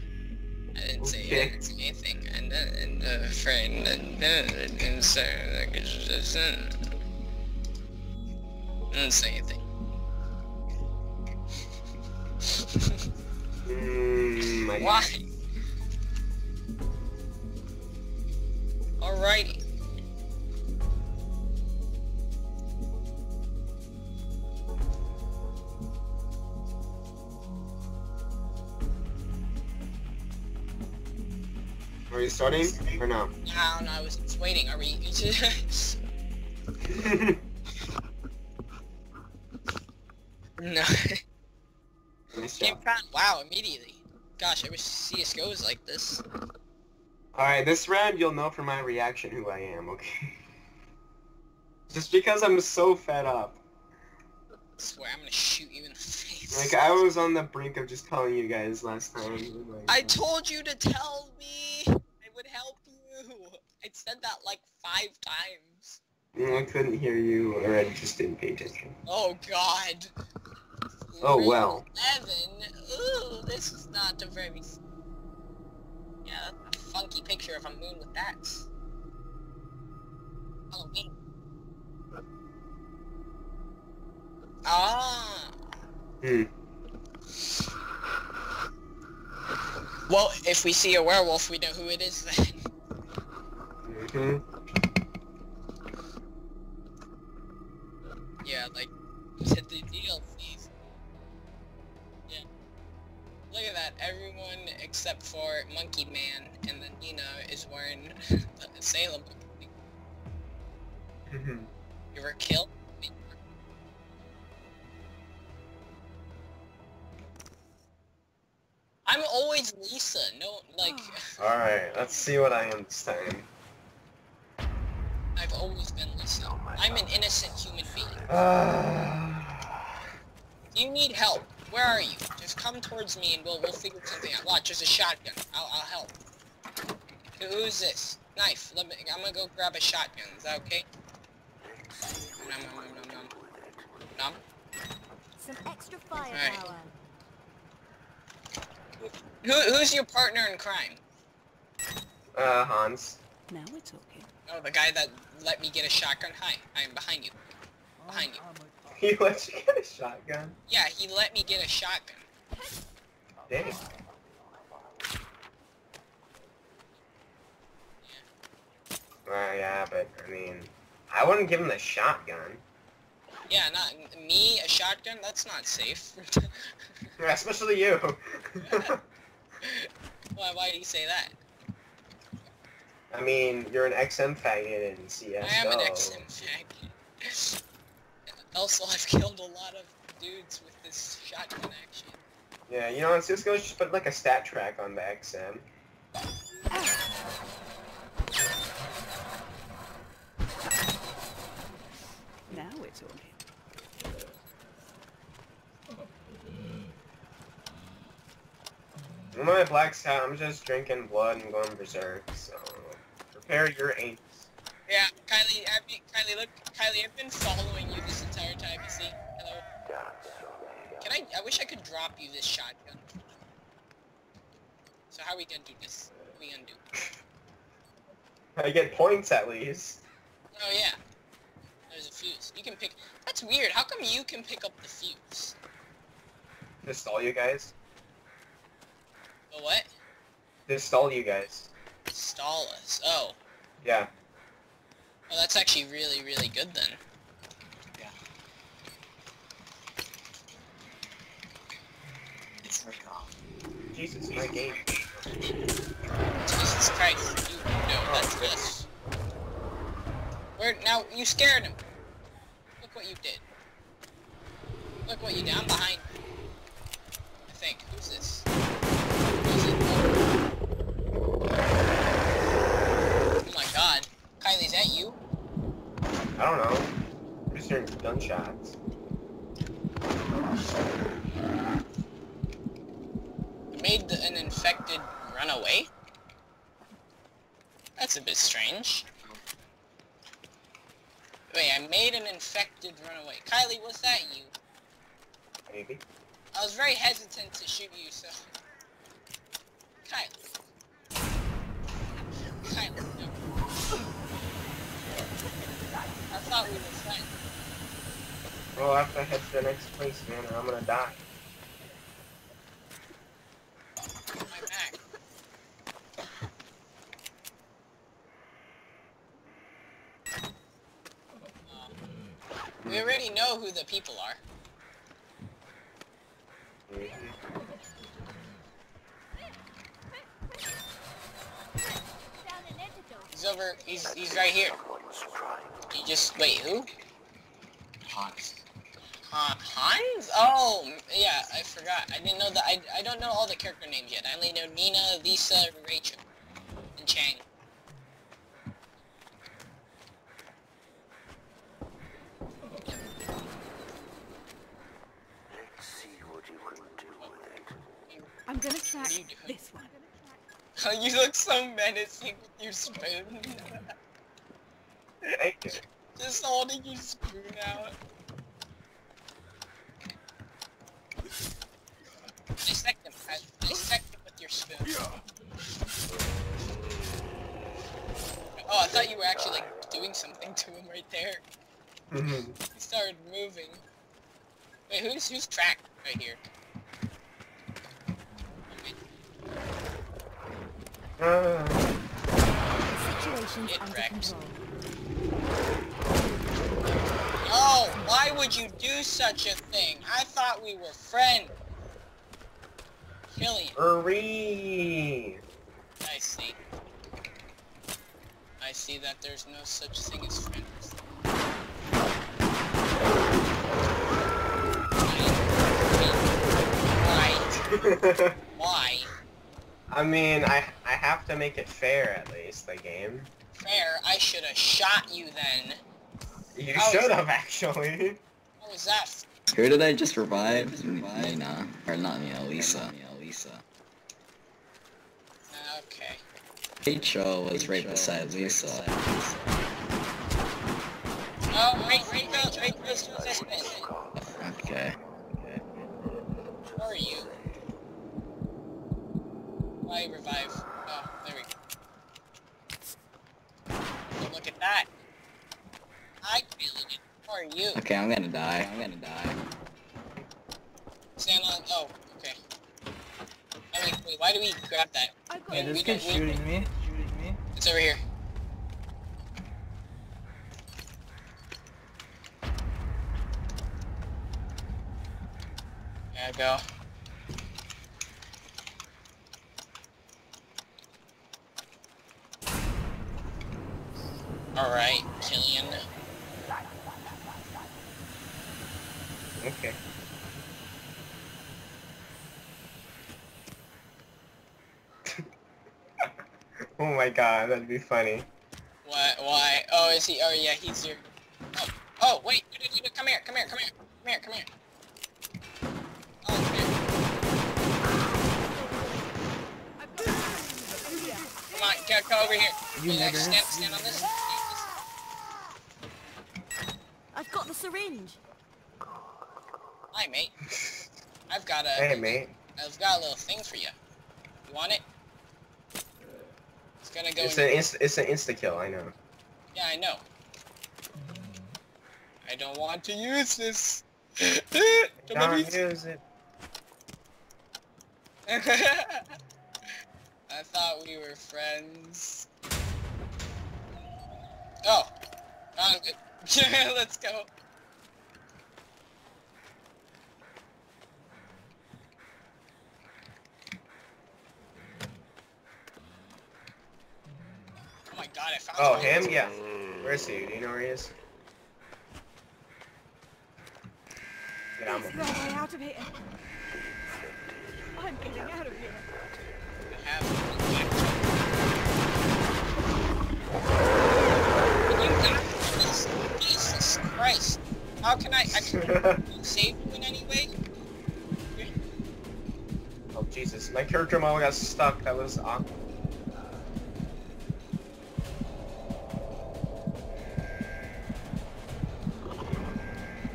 I didn't say, I didn't say anything. And uh, and uh, friend and uh, didn't say like it's just, uh, didn't say anything.
Mm,
Why? Alrighty.
Are you starting or no?
I don't know. I was just waiting. Are we? no. Game found. Wow! Immediately. Gosh, I wish CS:GO was like this.
Alright, this round you'll know from my reaction who I am, okay? Just because I'm so fed up.
I swear, I'm gonna shoot you in the face.
Like, I was on the brink of just calling you guys last time. Like, uh,
I told you to tell me. I would help you. I said that like five times.
I couldn't hear you, or I just didn't pay attention.
Oh God.
Oh, well.
Eleven. Ooh, this is not a very. Yeah, funky picture of a moon with bats. Halloween. Ah.
Hmm.
Well, if we see a werewolf, we know who it is then.
hmm
yeah, like said the DLCs. Look at that. Everyone except for Monkey Man and then Nina is wearing the Salem.
hmm
You were killed? I'm always Lisa. No, like
Alright, let's see what I am this time.
I've always been Lisa. I'm an innocent human being. You need help. Where are you? Just come towards me and we'll we'll figure something out. Watch, there's a shotgun. I'll I'll help. Who's this? Knife. Let me. I'm gonna go grab a shotgun. Is that okay? Nom nom nom nom nom. Nom.
Some extra firepower.
Who who's your partner in crime?
Uh, Hans.
Now we're talking.
Oh, the guy that let me get a shotgun. Hi, I am behind you. Behind you.
He let you get a shotgun?
Yeah, he let me get a shotgun.
Dang. Uh, yeah, but, I mean, I wouldn't give him the shotgun.
Yeah, not me, a shotgun? That's not safe.
Yeah, especially you.
why, why do you say that?
I mean, you're an XM faggot in CS.
I am an XM faggot. Also, I've killed a lot of dudes with this shotgun action.
Yeah, you know, in CS:GO, just put like a StatTrak on the XM.
Now we're talking.
I'm on my black stat, I'm just drinking blood and going berserk, so prepare your aims.
Yeah, Kylie, have you, Kylie, look, Kylie, I've been following you this entire time, you see? Hello? Can I, I wish I could drop you this shotgun. So how are we gonna do this? What are we gonna do?
I get points at least.
Oh yeah. There's a fuse. You can pick, that's weird, how come you can pick up the fuse?
Just all you guys.
The what?
Just all you guys.
Stall us. Oh.
Yeah.
Oh, that's actually really, really good then.
Jesus, my game.
Jesus Christ, you know that's us. Where now you scared him. Look what you did. Look what you did. I'm behind. I think. Who's this? Who's it? Oh. oh my god. Kylie, is that you?
I don't know. I'm just hearing gunshots.
Made the, an infected run away? That's a bit strange. Wait, I made an infected run away. Kylie, was that you?
Maybe.
I was very hesitant to shoot you, so... Kylie. Kylie, no. I thought we were friends.
Well, I have head to the next place, man, I'm gonna die.
We already know who the people are. He's over. He's he's right here. He just wait. Who?
Hans.
Han Hans? Oh yeah, I forgot. I didn't know that. I I don't know all the character names yet. I only know Nina, Lisa, Rachel, and Chang.
Let's see what you can do with it.
I'm gonna track
What are you doing?
this one.
Oh, you look so menacing with your spoon.
Thank you.
Just holding your spoon out. Dissect him. guys. Dissect him with your spoon. Oh, I thought you were actually like doing something to him right there.
Mhm.
He started moving. Wait, who's who's tracked right here?
Uh,
Situation's
Get
under
wrecked.
control.
Oh, why would you do such a thing? I thought we were friends. Killian,
hurry!
I see. I see that there's no such thing as friends. Why? Why?
I mean, I I have to make it fair at least, the game.
Fair, I should have shot you then.
You
Oh,
should have actually.
What was that?
Who did I just revive? Nina. Or not Nina, Lisa. Lisa.
Okay.
Rachel was right beside Lisa.
Oh, wait, wait, wait, wait, wait, wait, wait.
Okay.
Where are you? Why revive? Oh, there we go. Look at that. Hi, Killian. How are you?
Okay, I'm gonna die. I'm gonna die.
Stand on. Oh, okay. I mean, wait, why do we grab that?
I've got
Wait,
you.
we
me. Shooting me.
It's over here. There I go. Alright, Killian.
Okay. oh my god, that'd be funny.
Why? Why? Oh, is he? Oh, yeah, he's here. Oh, oh, wait! no, no, no, Come here! Come here! Come here! Come here! Come here! Oh, come here! Come on, go, go over here.
You
Yeah,
nigger.
stand, stand on this.
I've got the syringe.
Mate. I've got a.
Hey, mate.
I've got a little thing for you. You want it? It's gonna go.
It's an inst it's an insta kill, I know.
Yeah, I know. I don't want to use this. Don't
use it.
I thought we were friends. Oh, good. Let's go. My god, I found
Oh, him? Yeah. Where is he? Do you know where he is? Yeah, I'm
There's out of here. I'm getting out of here.
You got. Jesus Christ. How can I, I can save you in any way?
Oh Jesus, my character model got stuck. That was awkward.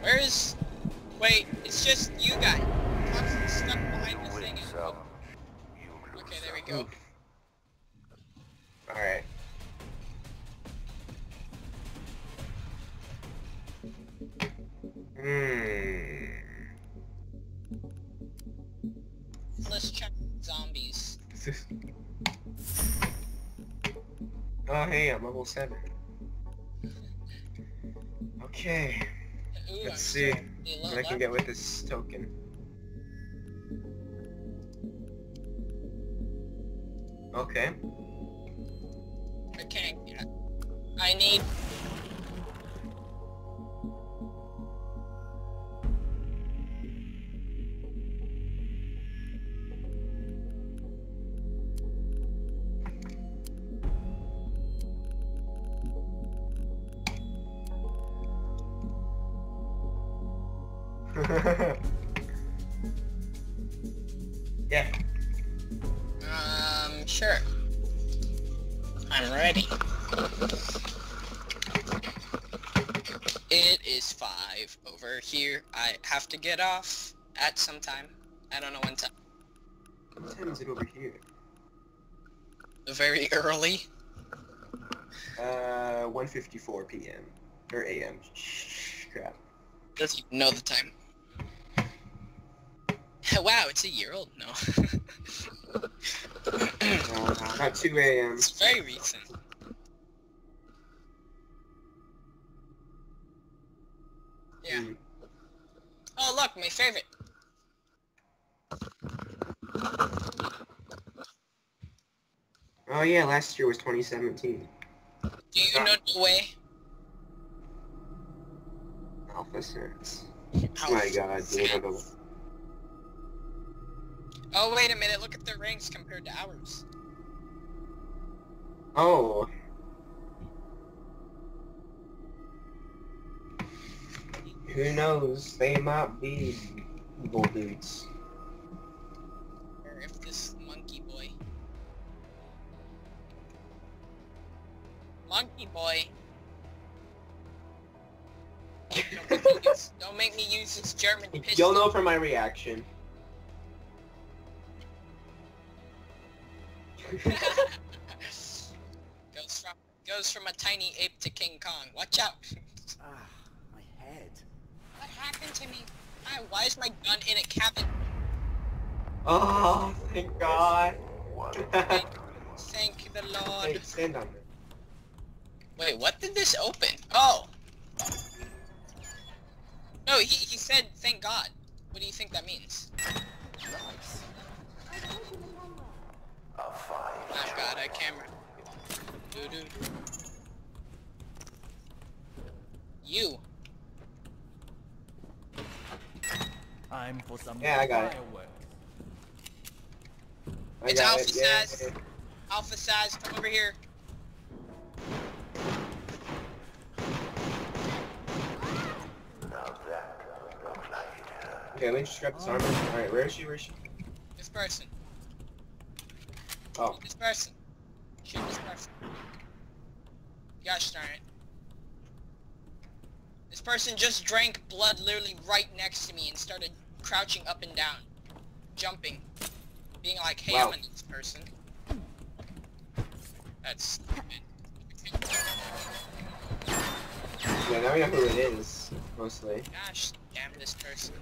Where is... Wait, it's just you guys. Stuck behind this thing. and-. Okay, there we go.
Alright. Hmm.
Let's check zombies.
oh hey, I'm level 7. Okay. Let's see
so really low
what I can get with this token. Okay.
Okay. I need...
yeah.
Um, sure. I'm ready. It is five over here. I have to get off at some time. I don't know when time.
What time is it over here?
Very early.
Uh, 1.54 p.m. Or a.m. Shh, crap.
Doesn't know the time. wow, it's a year old? No.
Not 2 a.m.
it's very recent. Yeah.
Hmm.
Oh look, my favorite.
Oh yeah, last year was 2017.
Do you know the way?
Alpha Sense. Oh my god, do you know the...
Oh wait a minute, look at their ranks compared to ours.
Oh. Who knows? They might be evil dudes.
Or if this monkey boy. Monkey boy. Don't make me use, don't make me use this German pistol.
You'll know from my reaction.
Goes from goes from a tiny ape to King Kong. Watch out.
Ah, my head.
What happened to me? Why, why is my gun in a cabin?
Oh, thank God.
Thank the Lord.
hey, stand on it.
Wait, what did this open? Oh. No, he, he said thank God. What do you think that means?
Nice.
I've got a camera. Doo -doo. You.
I'm for some
Yeah, I got it.
fireworks.
I
It's
got
Alpha
it, yeah.
Saz. Alpha Saz, come over here.
Okay, let me just grab this armor. Alright, where is she? Where is she?
This person.
Oh.
This person. Shoot this person. Gosh darn it. This person just drank blood literally right next to me and started crouching up and down. Jumping. Being like, hey,
Wow.
I'm nice person. That's stupid.
Yeah, now we know who it is, mostly.
Gosh damn this person.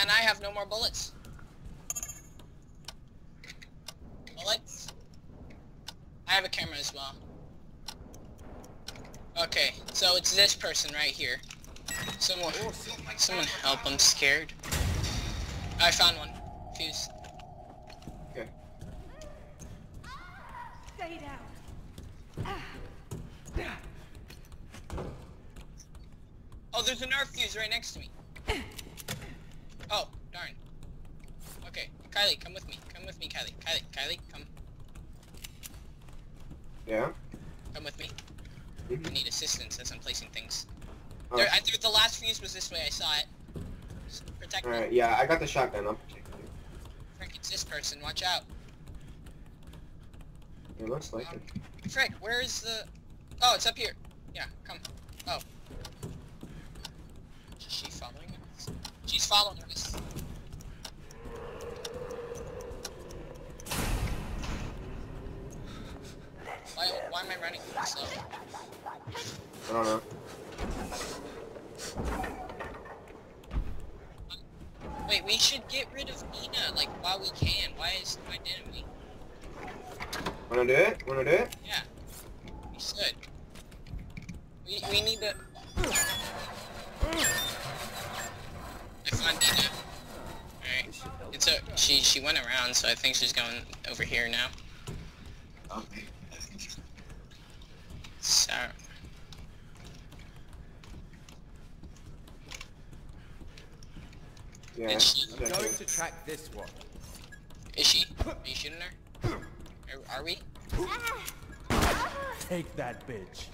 And I have no more. Bullets? I have a camera as well. Okay, so it's this person right here. Someone, someone help, I'm scared. I found one. Fuse.
Okay.
Stay down.
Oh, there's a nerf fuse right next to me. Oh, darn. Okay, Kylie, come with me. Come with me, Kylie. Kylie, Kylie, come.
Yeah.
Come with me.
Mhm.
I need assistance as I'm placing things.
Oh.
There, I, there, the last fuse was this way. I saw it. Just protect me.
Alright, yeah, I got the shotgun. I'll protect you.
Frick, it's this person. Watch out.
It looks like it.
Frick, where is the... Oh, it's up here. Yeah, come. Oh. Is she following us? She's following us. Why, am I running so?
I don't know.
Wait, we should get rid of Nina, like, while we can. Why is... Why didn't we?
Wanna do it? Wanna do it?
Yeah. We should. We, we need to... I found Nina. Alright. It's a... She, she went around, so I think she's going over here now. So...
Yeah.
Is she,
I'm going to track this one.
is she? Are you shooting her? Are, are we?
Take that bitch.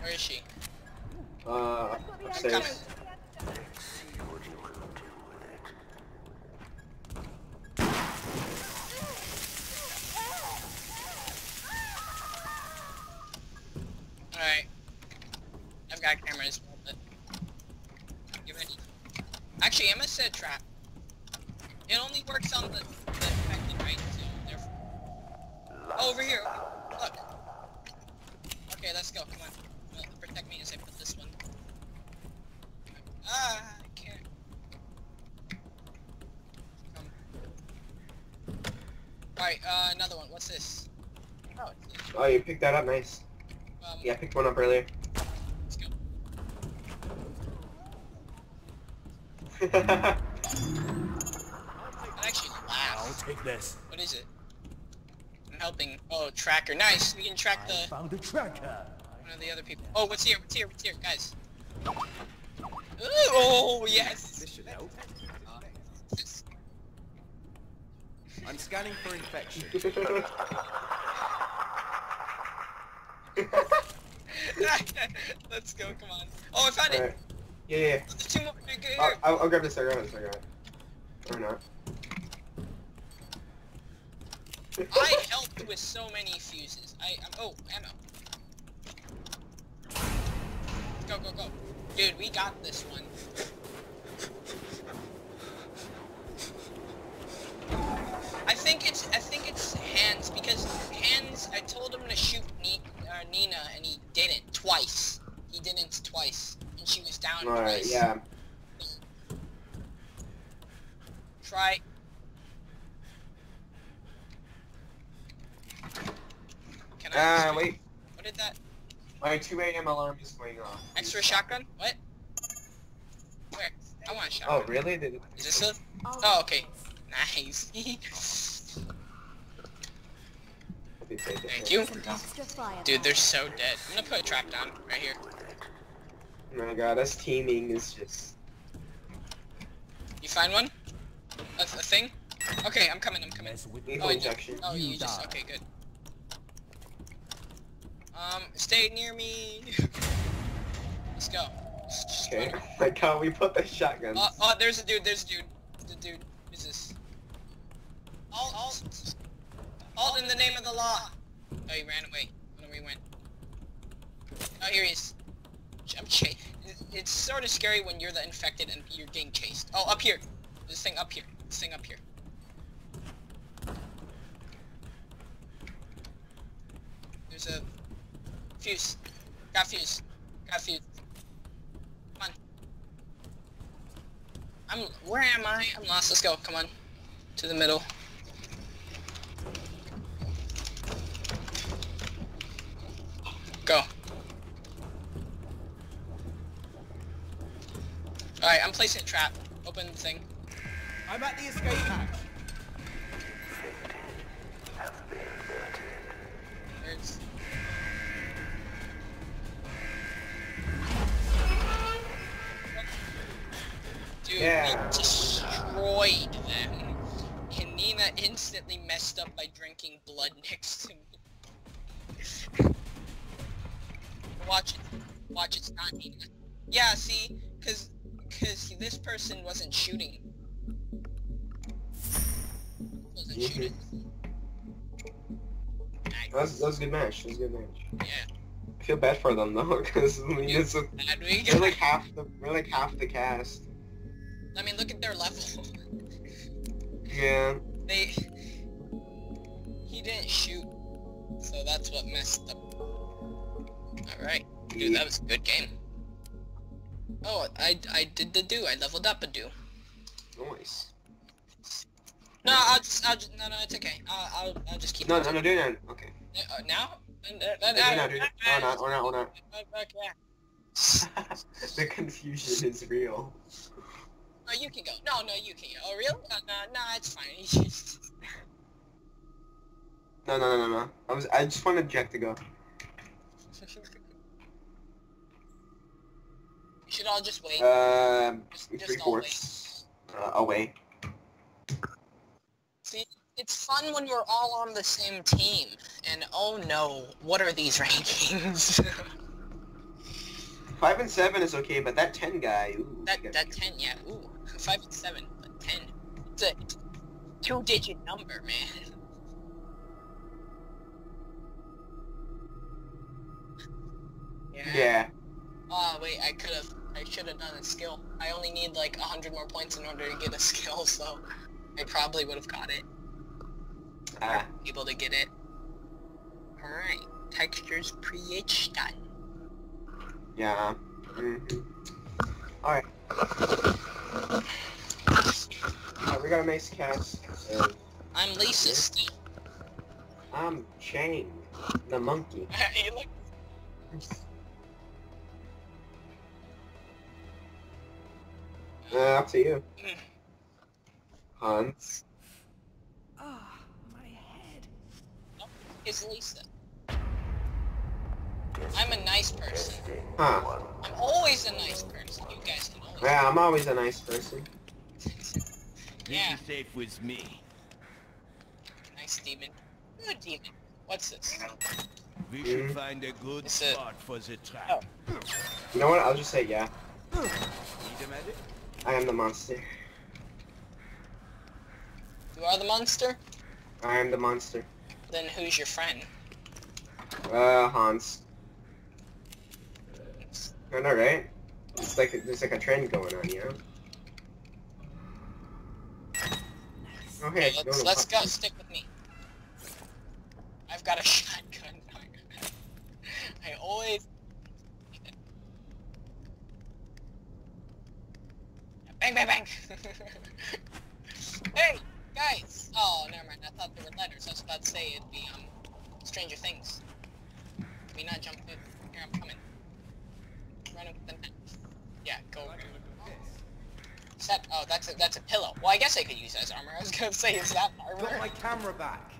Where is she?
Uh, upstairs.
Alright. I've got cameras, but... Actually, Emma said trap. It only works on the, the infected, right? So, therefore... Oh, over here! Look! Okay, let's go, come on. Well, protect me as I put this one. Ah, I can't. Come. Alright, uh, another one. What's this? Oh, it's this.
Oh, you picked that up, nice. Yeah, I picked one up earlier.
Let's go.
yeah,
It actually
I'll take this.
What is it? I'm helping. Oh, tracker. Nice. We can track
I
the
found a tracker.
one of the other people. Oh, what's here? What's here? What's here, guys? Ooh, oh yes.
This should help. I'm scanning for infection.
Let's go. Come on. Oh, I found it.
Yeah, yeah.
There's two more. Here, here.
I'll, I'll, I'll grab this, I'll grab this, I'll grab it. Or not.
I helped with so many fuses. I, I'm, oh, ammo. Go, go, go. Dude, we got this one. I think it's, I think it's Hans, because Hans, I told him to shoot Ni uh, Nina, and he didn't, twice. He didn't twice, and she was down
Alright,
twice.
yeah.
Try. Can I?
Ah, wait.
What did that?
My 2 a.m. alarm is going off.
Extra shotgun? What? Where? I want a shotgun.
Oh, really? Did
Is this a? Oh, okay. Nice. Thank you. Dude, they're so dead. I'm gonna put a trap down right here.
Oh my god, us teaming is just...
You find one? A, a thing? Okay, I'm coming. I'm coming.
Lethal
Oh, you-
injection.
Oh, you just okay, good. Um, stay near me. Let's go. Just
Okay.
run.
Like how we put the shotguns.
Oh, oh, there's a dude. There's a dude. The dude. Who's this? All, all, all in the name of the law. Oh, he ran away. Where he went. Oh, here he is. I'm cha- It's sort of scary when you're the infected and you're getting chased. Oh, up here. This thing up here. This thing up here. There's a fuse. Got fuse. Got fuse. Come on. I'm. Where am I? I'm lost. Let's go. Come on. To the middle. Go. Alright, I'm placing a trap. Open the thing.
I'm at the escape hatch.
There's...
Dude, yeah.
we destroyed them. And instantly messed up by drinking blood next to me. Watch it. Watch it's not Nina. Yeah, see? Cause, cause this person wasn't shooting. Wasn't shooting.
That was, that was a good match. That was a good match.
Yeah.
I feel bad for them though, because Lena's a,
Bad week.
they're like half the we're like half the cast.
I mean, look at their level.
Yeah.
they he didn't shoot so that's what messed up all right dude that was a good game oh i i did the do i leveled up a do
Nice.
no i'll just i'll just no no it's okay i'll i'll, I'll just keep
No, no, no, do that. Okay.
Uh, now And, uh,
No, do that. Or not, or not, or not.
okay
the confusion is real.
oh you can go no no you can go oh real no no no it's fine
No, no, no, no, no. I was, I just wanted Jack to go.
You should all just wait
Um,
Just- just
three fourths uh, away.
See, it's fun when we're all on the same team. And oh no, what are these rankings?
Five and seven is okay, but that ten guy. Ooh,
that that ten, yeah. Ooh, five and seven, but ten. It's a two-digit number, man.
Yeah.
Oh wait, I could have. I should have done a skill. I only need like a hundred more points in order to get a skill, so I probably would have got it.
Ah.
Able to get it. All right, textures pH done.
Yeah. Mm-hmm. All right. Alright, we got a nice cast. Of,
I'm Lisa still.
I'm Chang, the monkey. Uh, up to you. Hans.
Ah, my head.
It's Lisa. I'm a nice person.
Huh.
I'm always a nice person. You guys can always.
Yeah, I'm always a nice person.
Yeah.
This is safe with me.
Nice demon. Good demon. What's this?
We
Mm.
should find a good
It's a-
spot for the trap.
You know what? I'll just say yeah.
Need a medic?
I am the monster.
You are the monster?
I am the monster.
Then who's your friend?
Uh, Hans. I know, right? It's like there's like a trend going on, you know? Hey,
Okay, let's let's go. Stick with me. I've got a shotgun. I always. Bang bang bang. hey guys. Oh, never mind. I thought they were letters. I was about to say it'd be um Stranger Things. Can we not jump through? Here I'm coming. Running with the net. Yeah, go. Set. Oh, that's a that's a pillow. I could use that as armor. I was gonna say, is that armor?
Got my camera back.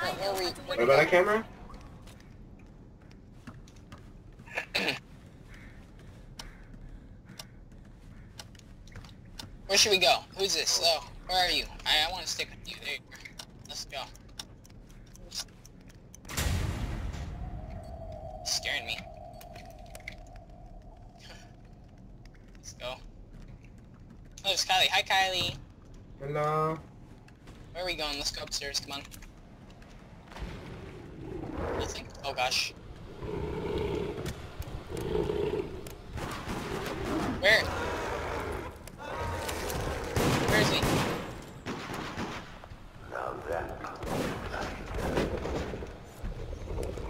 Where, where we?
What about a camera?
Where should we go? Who's this? Oh, where are you? I, I want to stick with you. There you go. Let's go. Scaring me. Let's go. Oh, there's Kylie. Hi, Kylie.
Hello.
Where are we going? Let's go upstairs. Come on. Nothing. Oh gosh. Where? Where is he?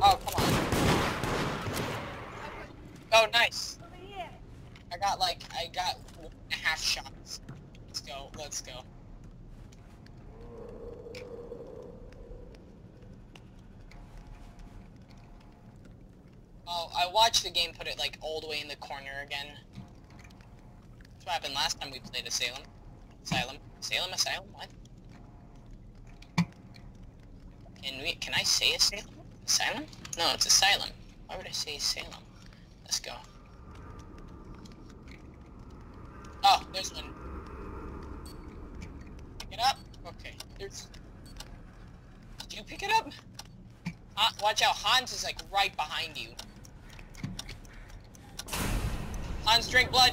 Oh, come on. Oh, nice. I got like, I got one and a half shots. Let's go, let's go. Oh, I watched the game put it like all the way in the corner again. That's what happened last time we played a Salem. Asylum. Asylum. Salem Asylum? What? Can we, can I say Asylum? Asylum? No, it's Asylum. Why would I say Salem? Let's go. Oh, there's one. Pick it up. Okay, there's. Did you pick it up? Uh, watch out, Hans is like right behind you. Hans, drink blood.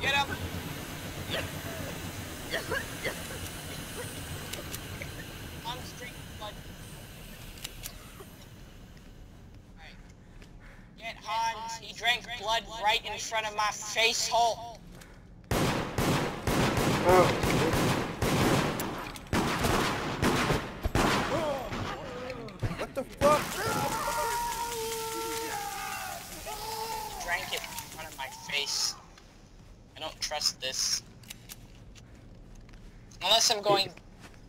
Get him. Hans, drink blood. Alright. Get Hans. He drank blood right in front of my face hole.
What the fuck?
He drank it in front of my face. I don't trust this. Unless I'm going...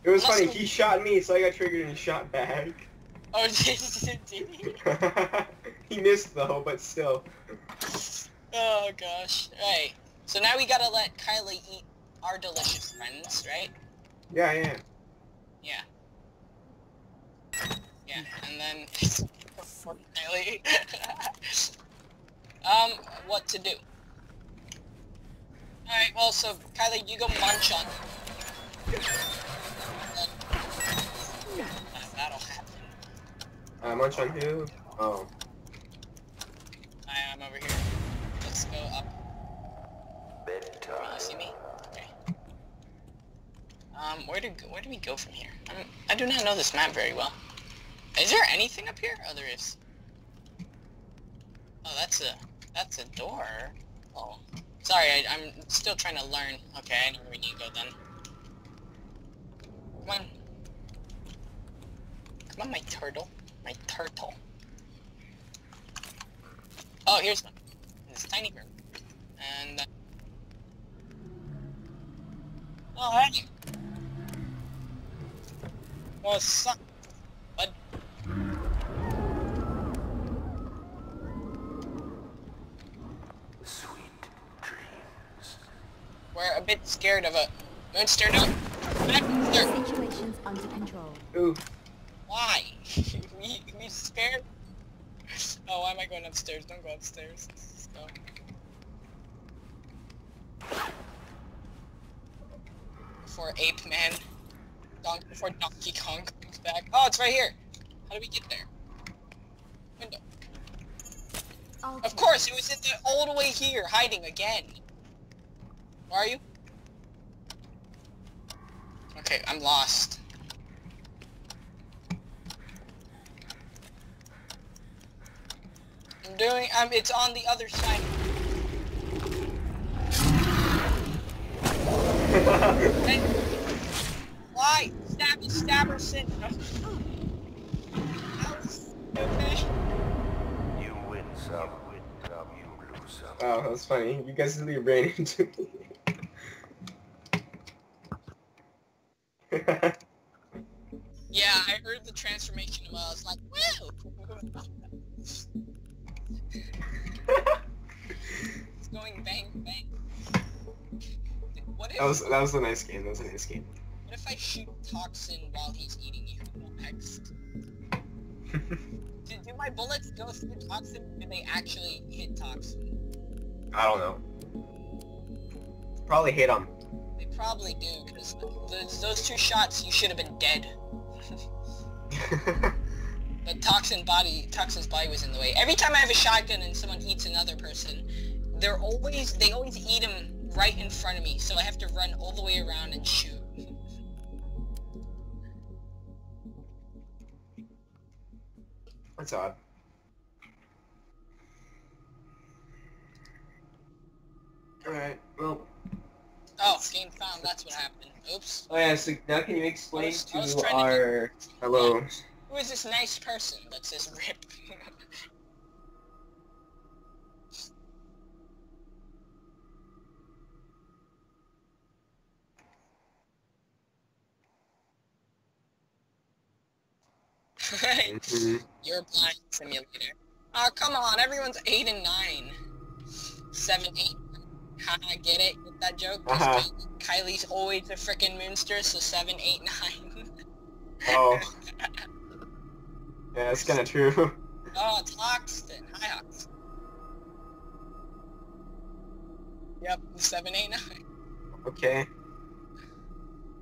It was funny. He shot me, so I got triggered and shot back.
Oh, did, did he?
he missed though, but still.
Oh gosh. Right. So now we gotta let Kylie eat our delicious friends, right?
Yeah, yeah.
Yeah. Yeah, and then Kylie. um, what to do? Alright, well so Kylie, you go munch on Uh, That'll happen.
Uh, munch on who? Oh.
I am over here. Let's go up. Can you see me? Okay. Um, where do where do we go from here? I'm, I do not know this map very well. Is there anything up here? Oh, there is. Oh, that's a that's a door. Oh, sorry, I, I'm still trying to learn. Okay, I know where we need to go then. Come on. Come on, my turtle. My turtle. Oh, here's one. This tiny room. And... Uh... Oh, hey! What's up, bud?
Sweet dreams.
We're a bit scared of a... Moonster, no! Moonster!
Situation's under control.
Ooh.
Why? we, we scared? Oh, why am I going upstairs? Don't go upstairs. Let's. Before Ape Man. Don before Donkey Kong comes back. Oh, it's right here! How do we get there? Window. Of course, it was in the all the way here, hiding again. Where are you? Okay, I'm lost. I'm doing, um, it's on the other side. Hey, Why? Stab, Stabberson. Okay.
You win some, win some, you lose some.
Wow, that was funny. You guys really ran into me.
Yeah, I heard the transformation and I was like, woo!
That was that was a nice game. That was a nice game.
what if I shoot Toxin while he's eating you next? do, do my bullets go through Toxin? Do they actually hit Toxin?
I don't know. Probably hit him.
They probably do, because those, those two shots, you should have been dead. But Toxin body, Toxin's body was in the way. Every time I have a shotgun and someone eats another person, they're always, they always eat him right in front of me, so I have to run all the way around and shoot.
That's odd. Alright, well.
Oh, game found, that's what happened. Oops.
Oh yeah, so now can you explain
was-
to
trying to
our... Hello.
Who is this nice person that says RIP?
Mhm.
You're a blind simulator. Oh, come on, everyone's 8 and 9. 7, 8. Haha, get it? Get that joke?
Uh-huh.
Kylie's always a freaking moonster, so 7, 8, 9.
Oh. Yeah, that's kinda true.
oh, it's Hoxton. Hi, Hoxton. Yep, seven eight nine.
Okay.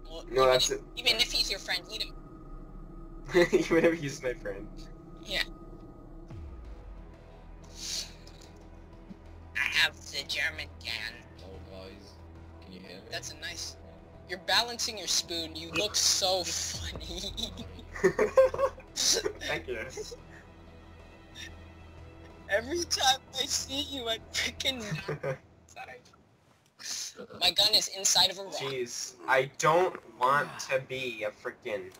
Well,
No,
even,
that's it.
even if he's your friend, eat him.
Even if he's my friend.
Yeah. I have the German can.
Oh, guys. Can you hear me?
That's a nice. You're balancing your spoon. You look so funny.
Thank you.
Every time I see you, I freaking. Sorry. My gun is inside of a rock.
Jeez, I don't want to be a freaking.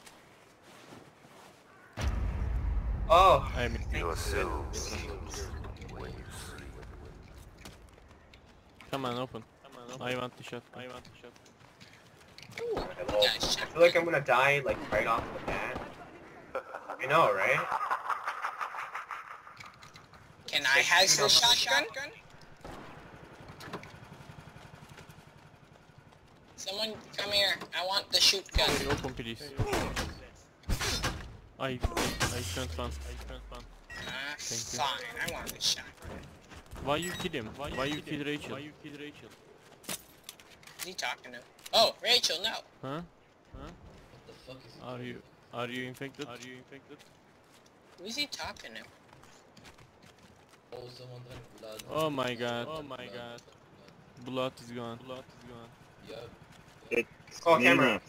Oh.
I mean,
Your soul
Come on, open. Come on, open. I want the shot. I want the shot.
Hello. I feel like I'm gonna die like right off the bat. I know, right?
Can I has the shotgun? Someone come here. I want the shoot gun.
Hey, open please. I I I spent one. I spent one.
Ah,
Thank you.
fine. I want the shotgun.
Why you kill him? Why, why you kill Rachel? Why you kill Rachel?
Who's he talking to? Oh, Rachel, no.
Huh? Huh?
What the fuck is he
Are you are you infected? Are you infected?
Who's he talking to?
Oh, someone drank blood.
Oh my god. Oh my
blood,
god.
blood.
Blood is gone. Blood is gone.
Yep.
It's
Oh,
Nina.
camera.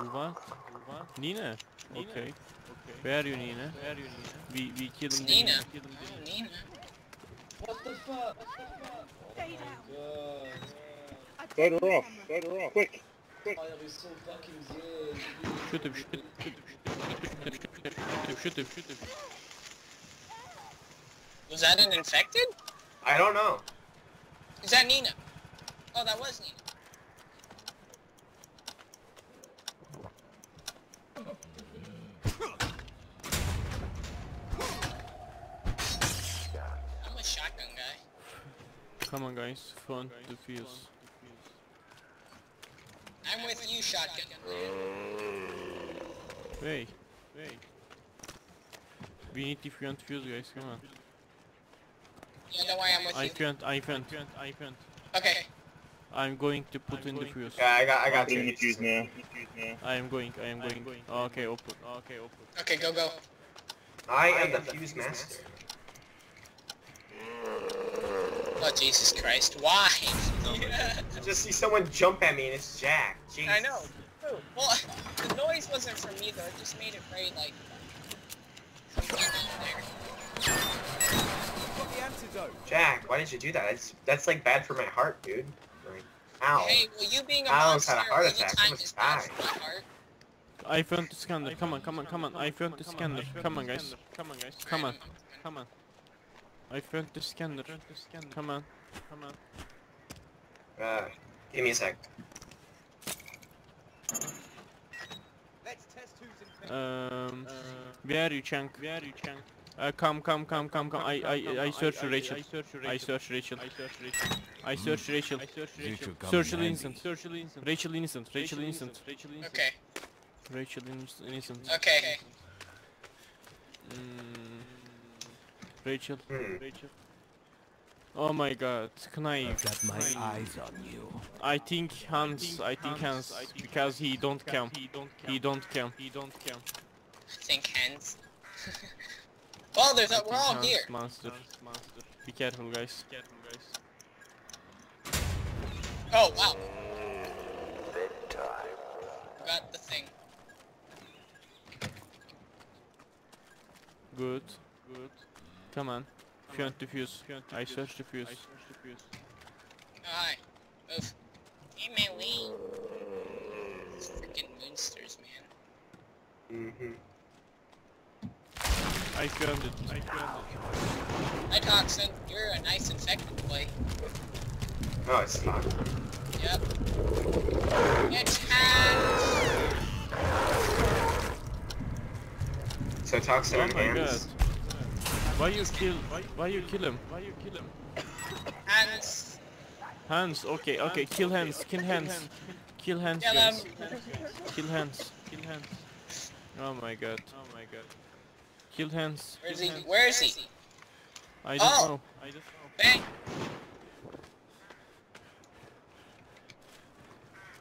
Uva? Uva? Nina? Okay. Okay. Where are you, Nina? Where are you, Nina? We we kill him.
Nina.
We kill him.
Oh, Nina.
What the fuck? Oh my god.
Set her off. Set her off. Quick.
Why are we so fucking good?
Shoot him, shoot him, shoot him, shoot him, shoot him, shoot him, shoot him.
Was that an infected?
I don't know.
Is that Nina? Oh, that was Nina. I'm a shotgun guy.
Come on, guys, front the fuse.
I'm with you, shotgun.
Hey. wait. We need to front fuse, guys. Come on.
Yeah, don't I'm with
I
you.
front, I front, I front.
Okay.
I'm going to put in the fuse.
Yeah, I got, I got
Putting
you.
the fuse now.
I am going, I am going. Okay, open. Okay, open.
Okay, go, go.
I am the fuse master.
Oh, Jesus Christ. Why?
I just see someone jump at me and it's Jack. Jeez.
I know. Well, the noise wasn't from me though. It just made it very like. something out
the antidote.
Jack, why did you do that? That's that's like bad for my heart, dude. Like, ow.
Hey, well, you being a
I almost
monster
had a heart
the
attack.
time
Almost
is bad
died.
for my.
I found the scanner. Come on, come on, come on. I found the scanner. Come on, guys. Come on, guys. Come on. Come on. I found the scanner. Come on. Come on.
Uh, give me a sec.
Let's test who's infected.
Um, where are you, Chunk? Where are you, Chunk? Uh, come, come, come, come, come. I, I, I search Rachel. I search Rachel. I search Rachel. Social innocent. Social innocent. Rachel innocent. Rachel innocent. Rachel innocent.
Okay.
Rachel inno- innocent.
Okay.
Mm, Rachel.
Hmm.
Rachel. Oh my god, knife.
Got my
knife.
eyes on you.
I think Hans, I think Hans, because he don't count. He don't count. He don't count. He don't count.
I think Hans. well, there's a, we're all
Hans
here.
Monster. Monster. Be careful, guys. Be Careful, guys.
Oh wow. Got the thing.
Good. Good. Come on. Find the fuse. I search the fuse.
Hi. Move. Give me a wee. Freaking moonsters, man.
Mm-hmm.
I found it. I found it.
Hi, Toxin. You're a nice infected boy.
No, it's not.
Yep. It's hands.
So toxic
Oh my
hands.
god. Why you kill? Why, why you kill him? Why you kill him?
Hands.
Hands. Okay. Okay. Kill hands. Kill hands. Kill hands.
Kill hands.
Kill hands. Kill hands. Oh my god. Oh my god. Kill hands.
Where
is
he? Where is he?
I don't
oh.
know. I don't know.
Bang.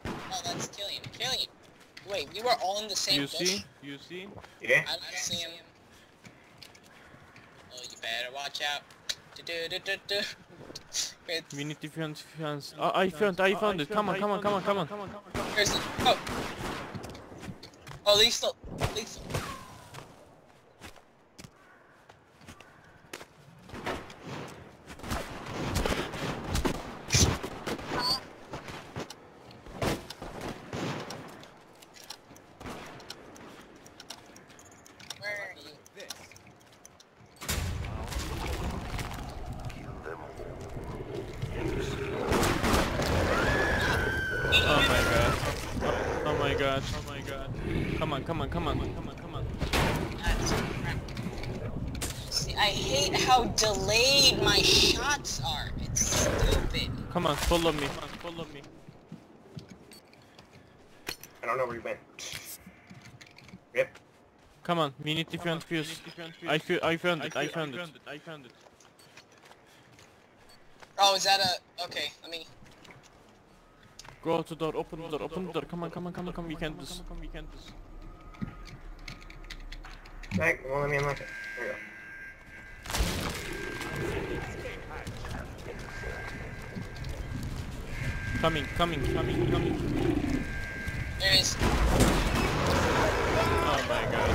Oh, that's killing. Killing. Wait, we were all in the same.
You
bush?
see? You see?
Yeah.
I don't see him. Oh, you better watch out.
We need to find find. Oh, I found. I found it. Come on. Come on. Come on. Come on.
where's the... Oh! Oh, lethal. Lethal. Where are you?
Oh my god. Oh my god. Oh my god. Come on. Come on. Come on. Come on. Come on.
That's crap. See, I hate how delayed my shots are. It's stupid.
Come on. Follow me. Come on. Follow me.
I don't know where he went. Yep.
Come on. We need to find fuse. I feel. I found it. I found it. I found it.
Oh, is that a... Okay, let me...
Go out the door. Open the door. Open the door. Come on. Come on. Come on. Come on. We can do this. We can do this.
Back, well, let me unlock it. There you go.
Coming. Coming. Coming. Coming.
There it is.
Oh my god.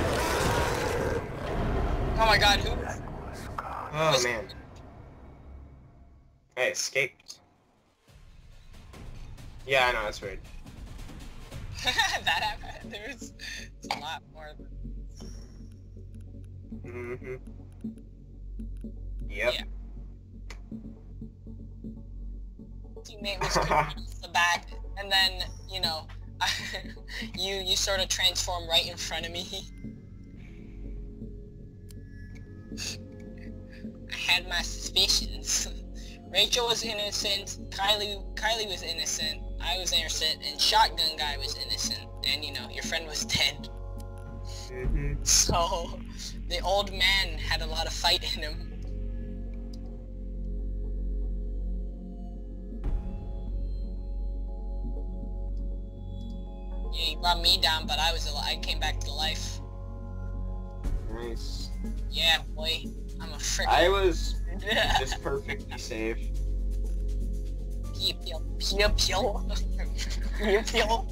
Oh my god, who...
Oh man. I escaped. Yeah, I know, that's weird.
that happened. There was it's a lot more.
Mm-hmm. Yep.
Yeah. Was the bat, and then you know, you you sort of transform right in front of me. I had my suspicions. Rachel was innocent. Kylie Kylie was innocent. I was innocent, and Shotgun Guy was innocent. And you know, your friend was dead.
Mm-hmm.
So, the old man had a lot of fight in him. Brought me down, but I was al- I came back to life.
Nice.
Yeah, boy, I'm a frick.
I was just perfectly safe.
Pew pew pew pew. Pew pew.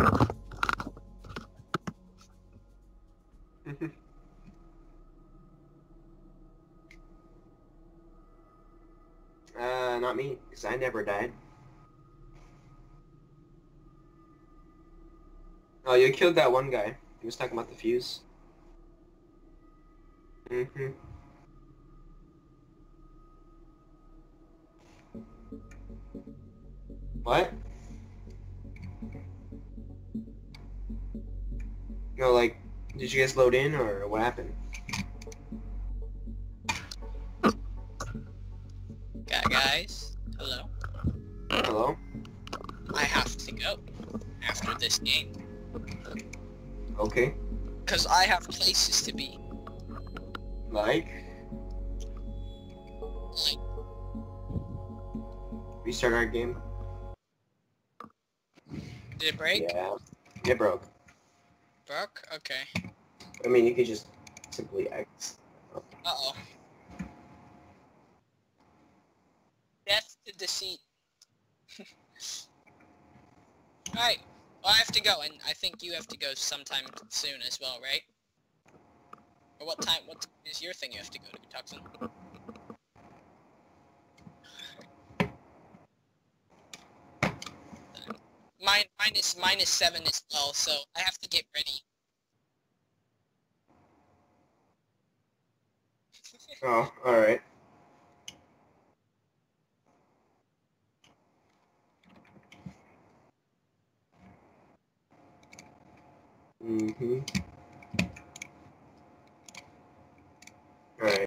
uh, not me, because I never died. Oh, you killed that one guy. He was talking about the fuse. Mm-hmm. What? No, like, did you guys load in, or what happened?
Gu- guys, hello.
Hello?
I have to go after this game
Okay.
because I have places to be.
Like?
Like,
Restart our game?
did it break?
Yeah. It broke.
Broke? Okay.
I mean, you could just simply X.
Uh oh. Death to deceit. Alright. Well, I have to go, and I think you have to go sometime soon as well, right? Or what time? What time is your thing you have to go to, Tuxin? Mine, mine is mine seven as well, so I have to get ready.
Oh, alright. Mm-hmm. Alright.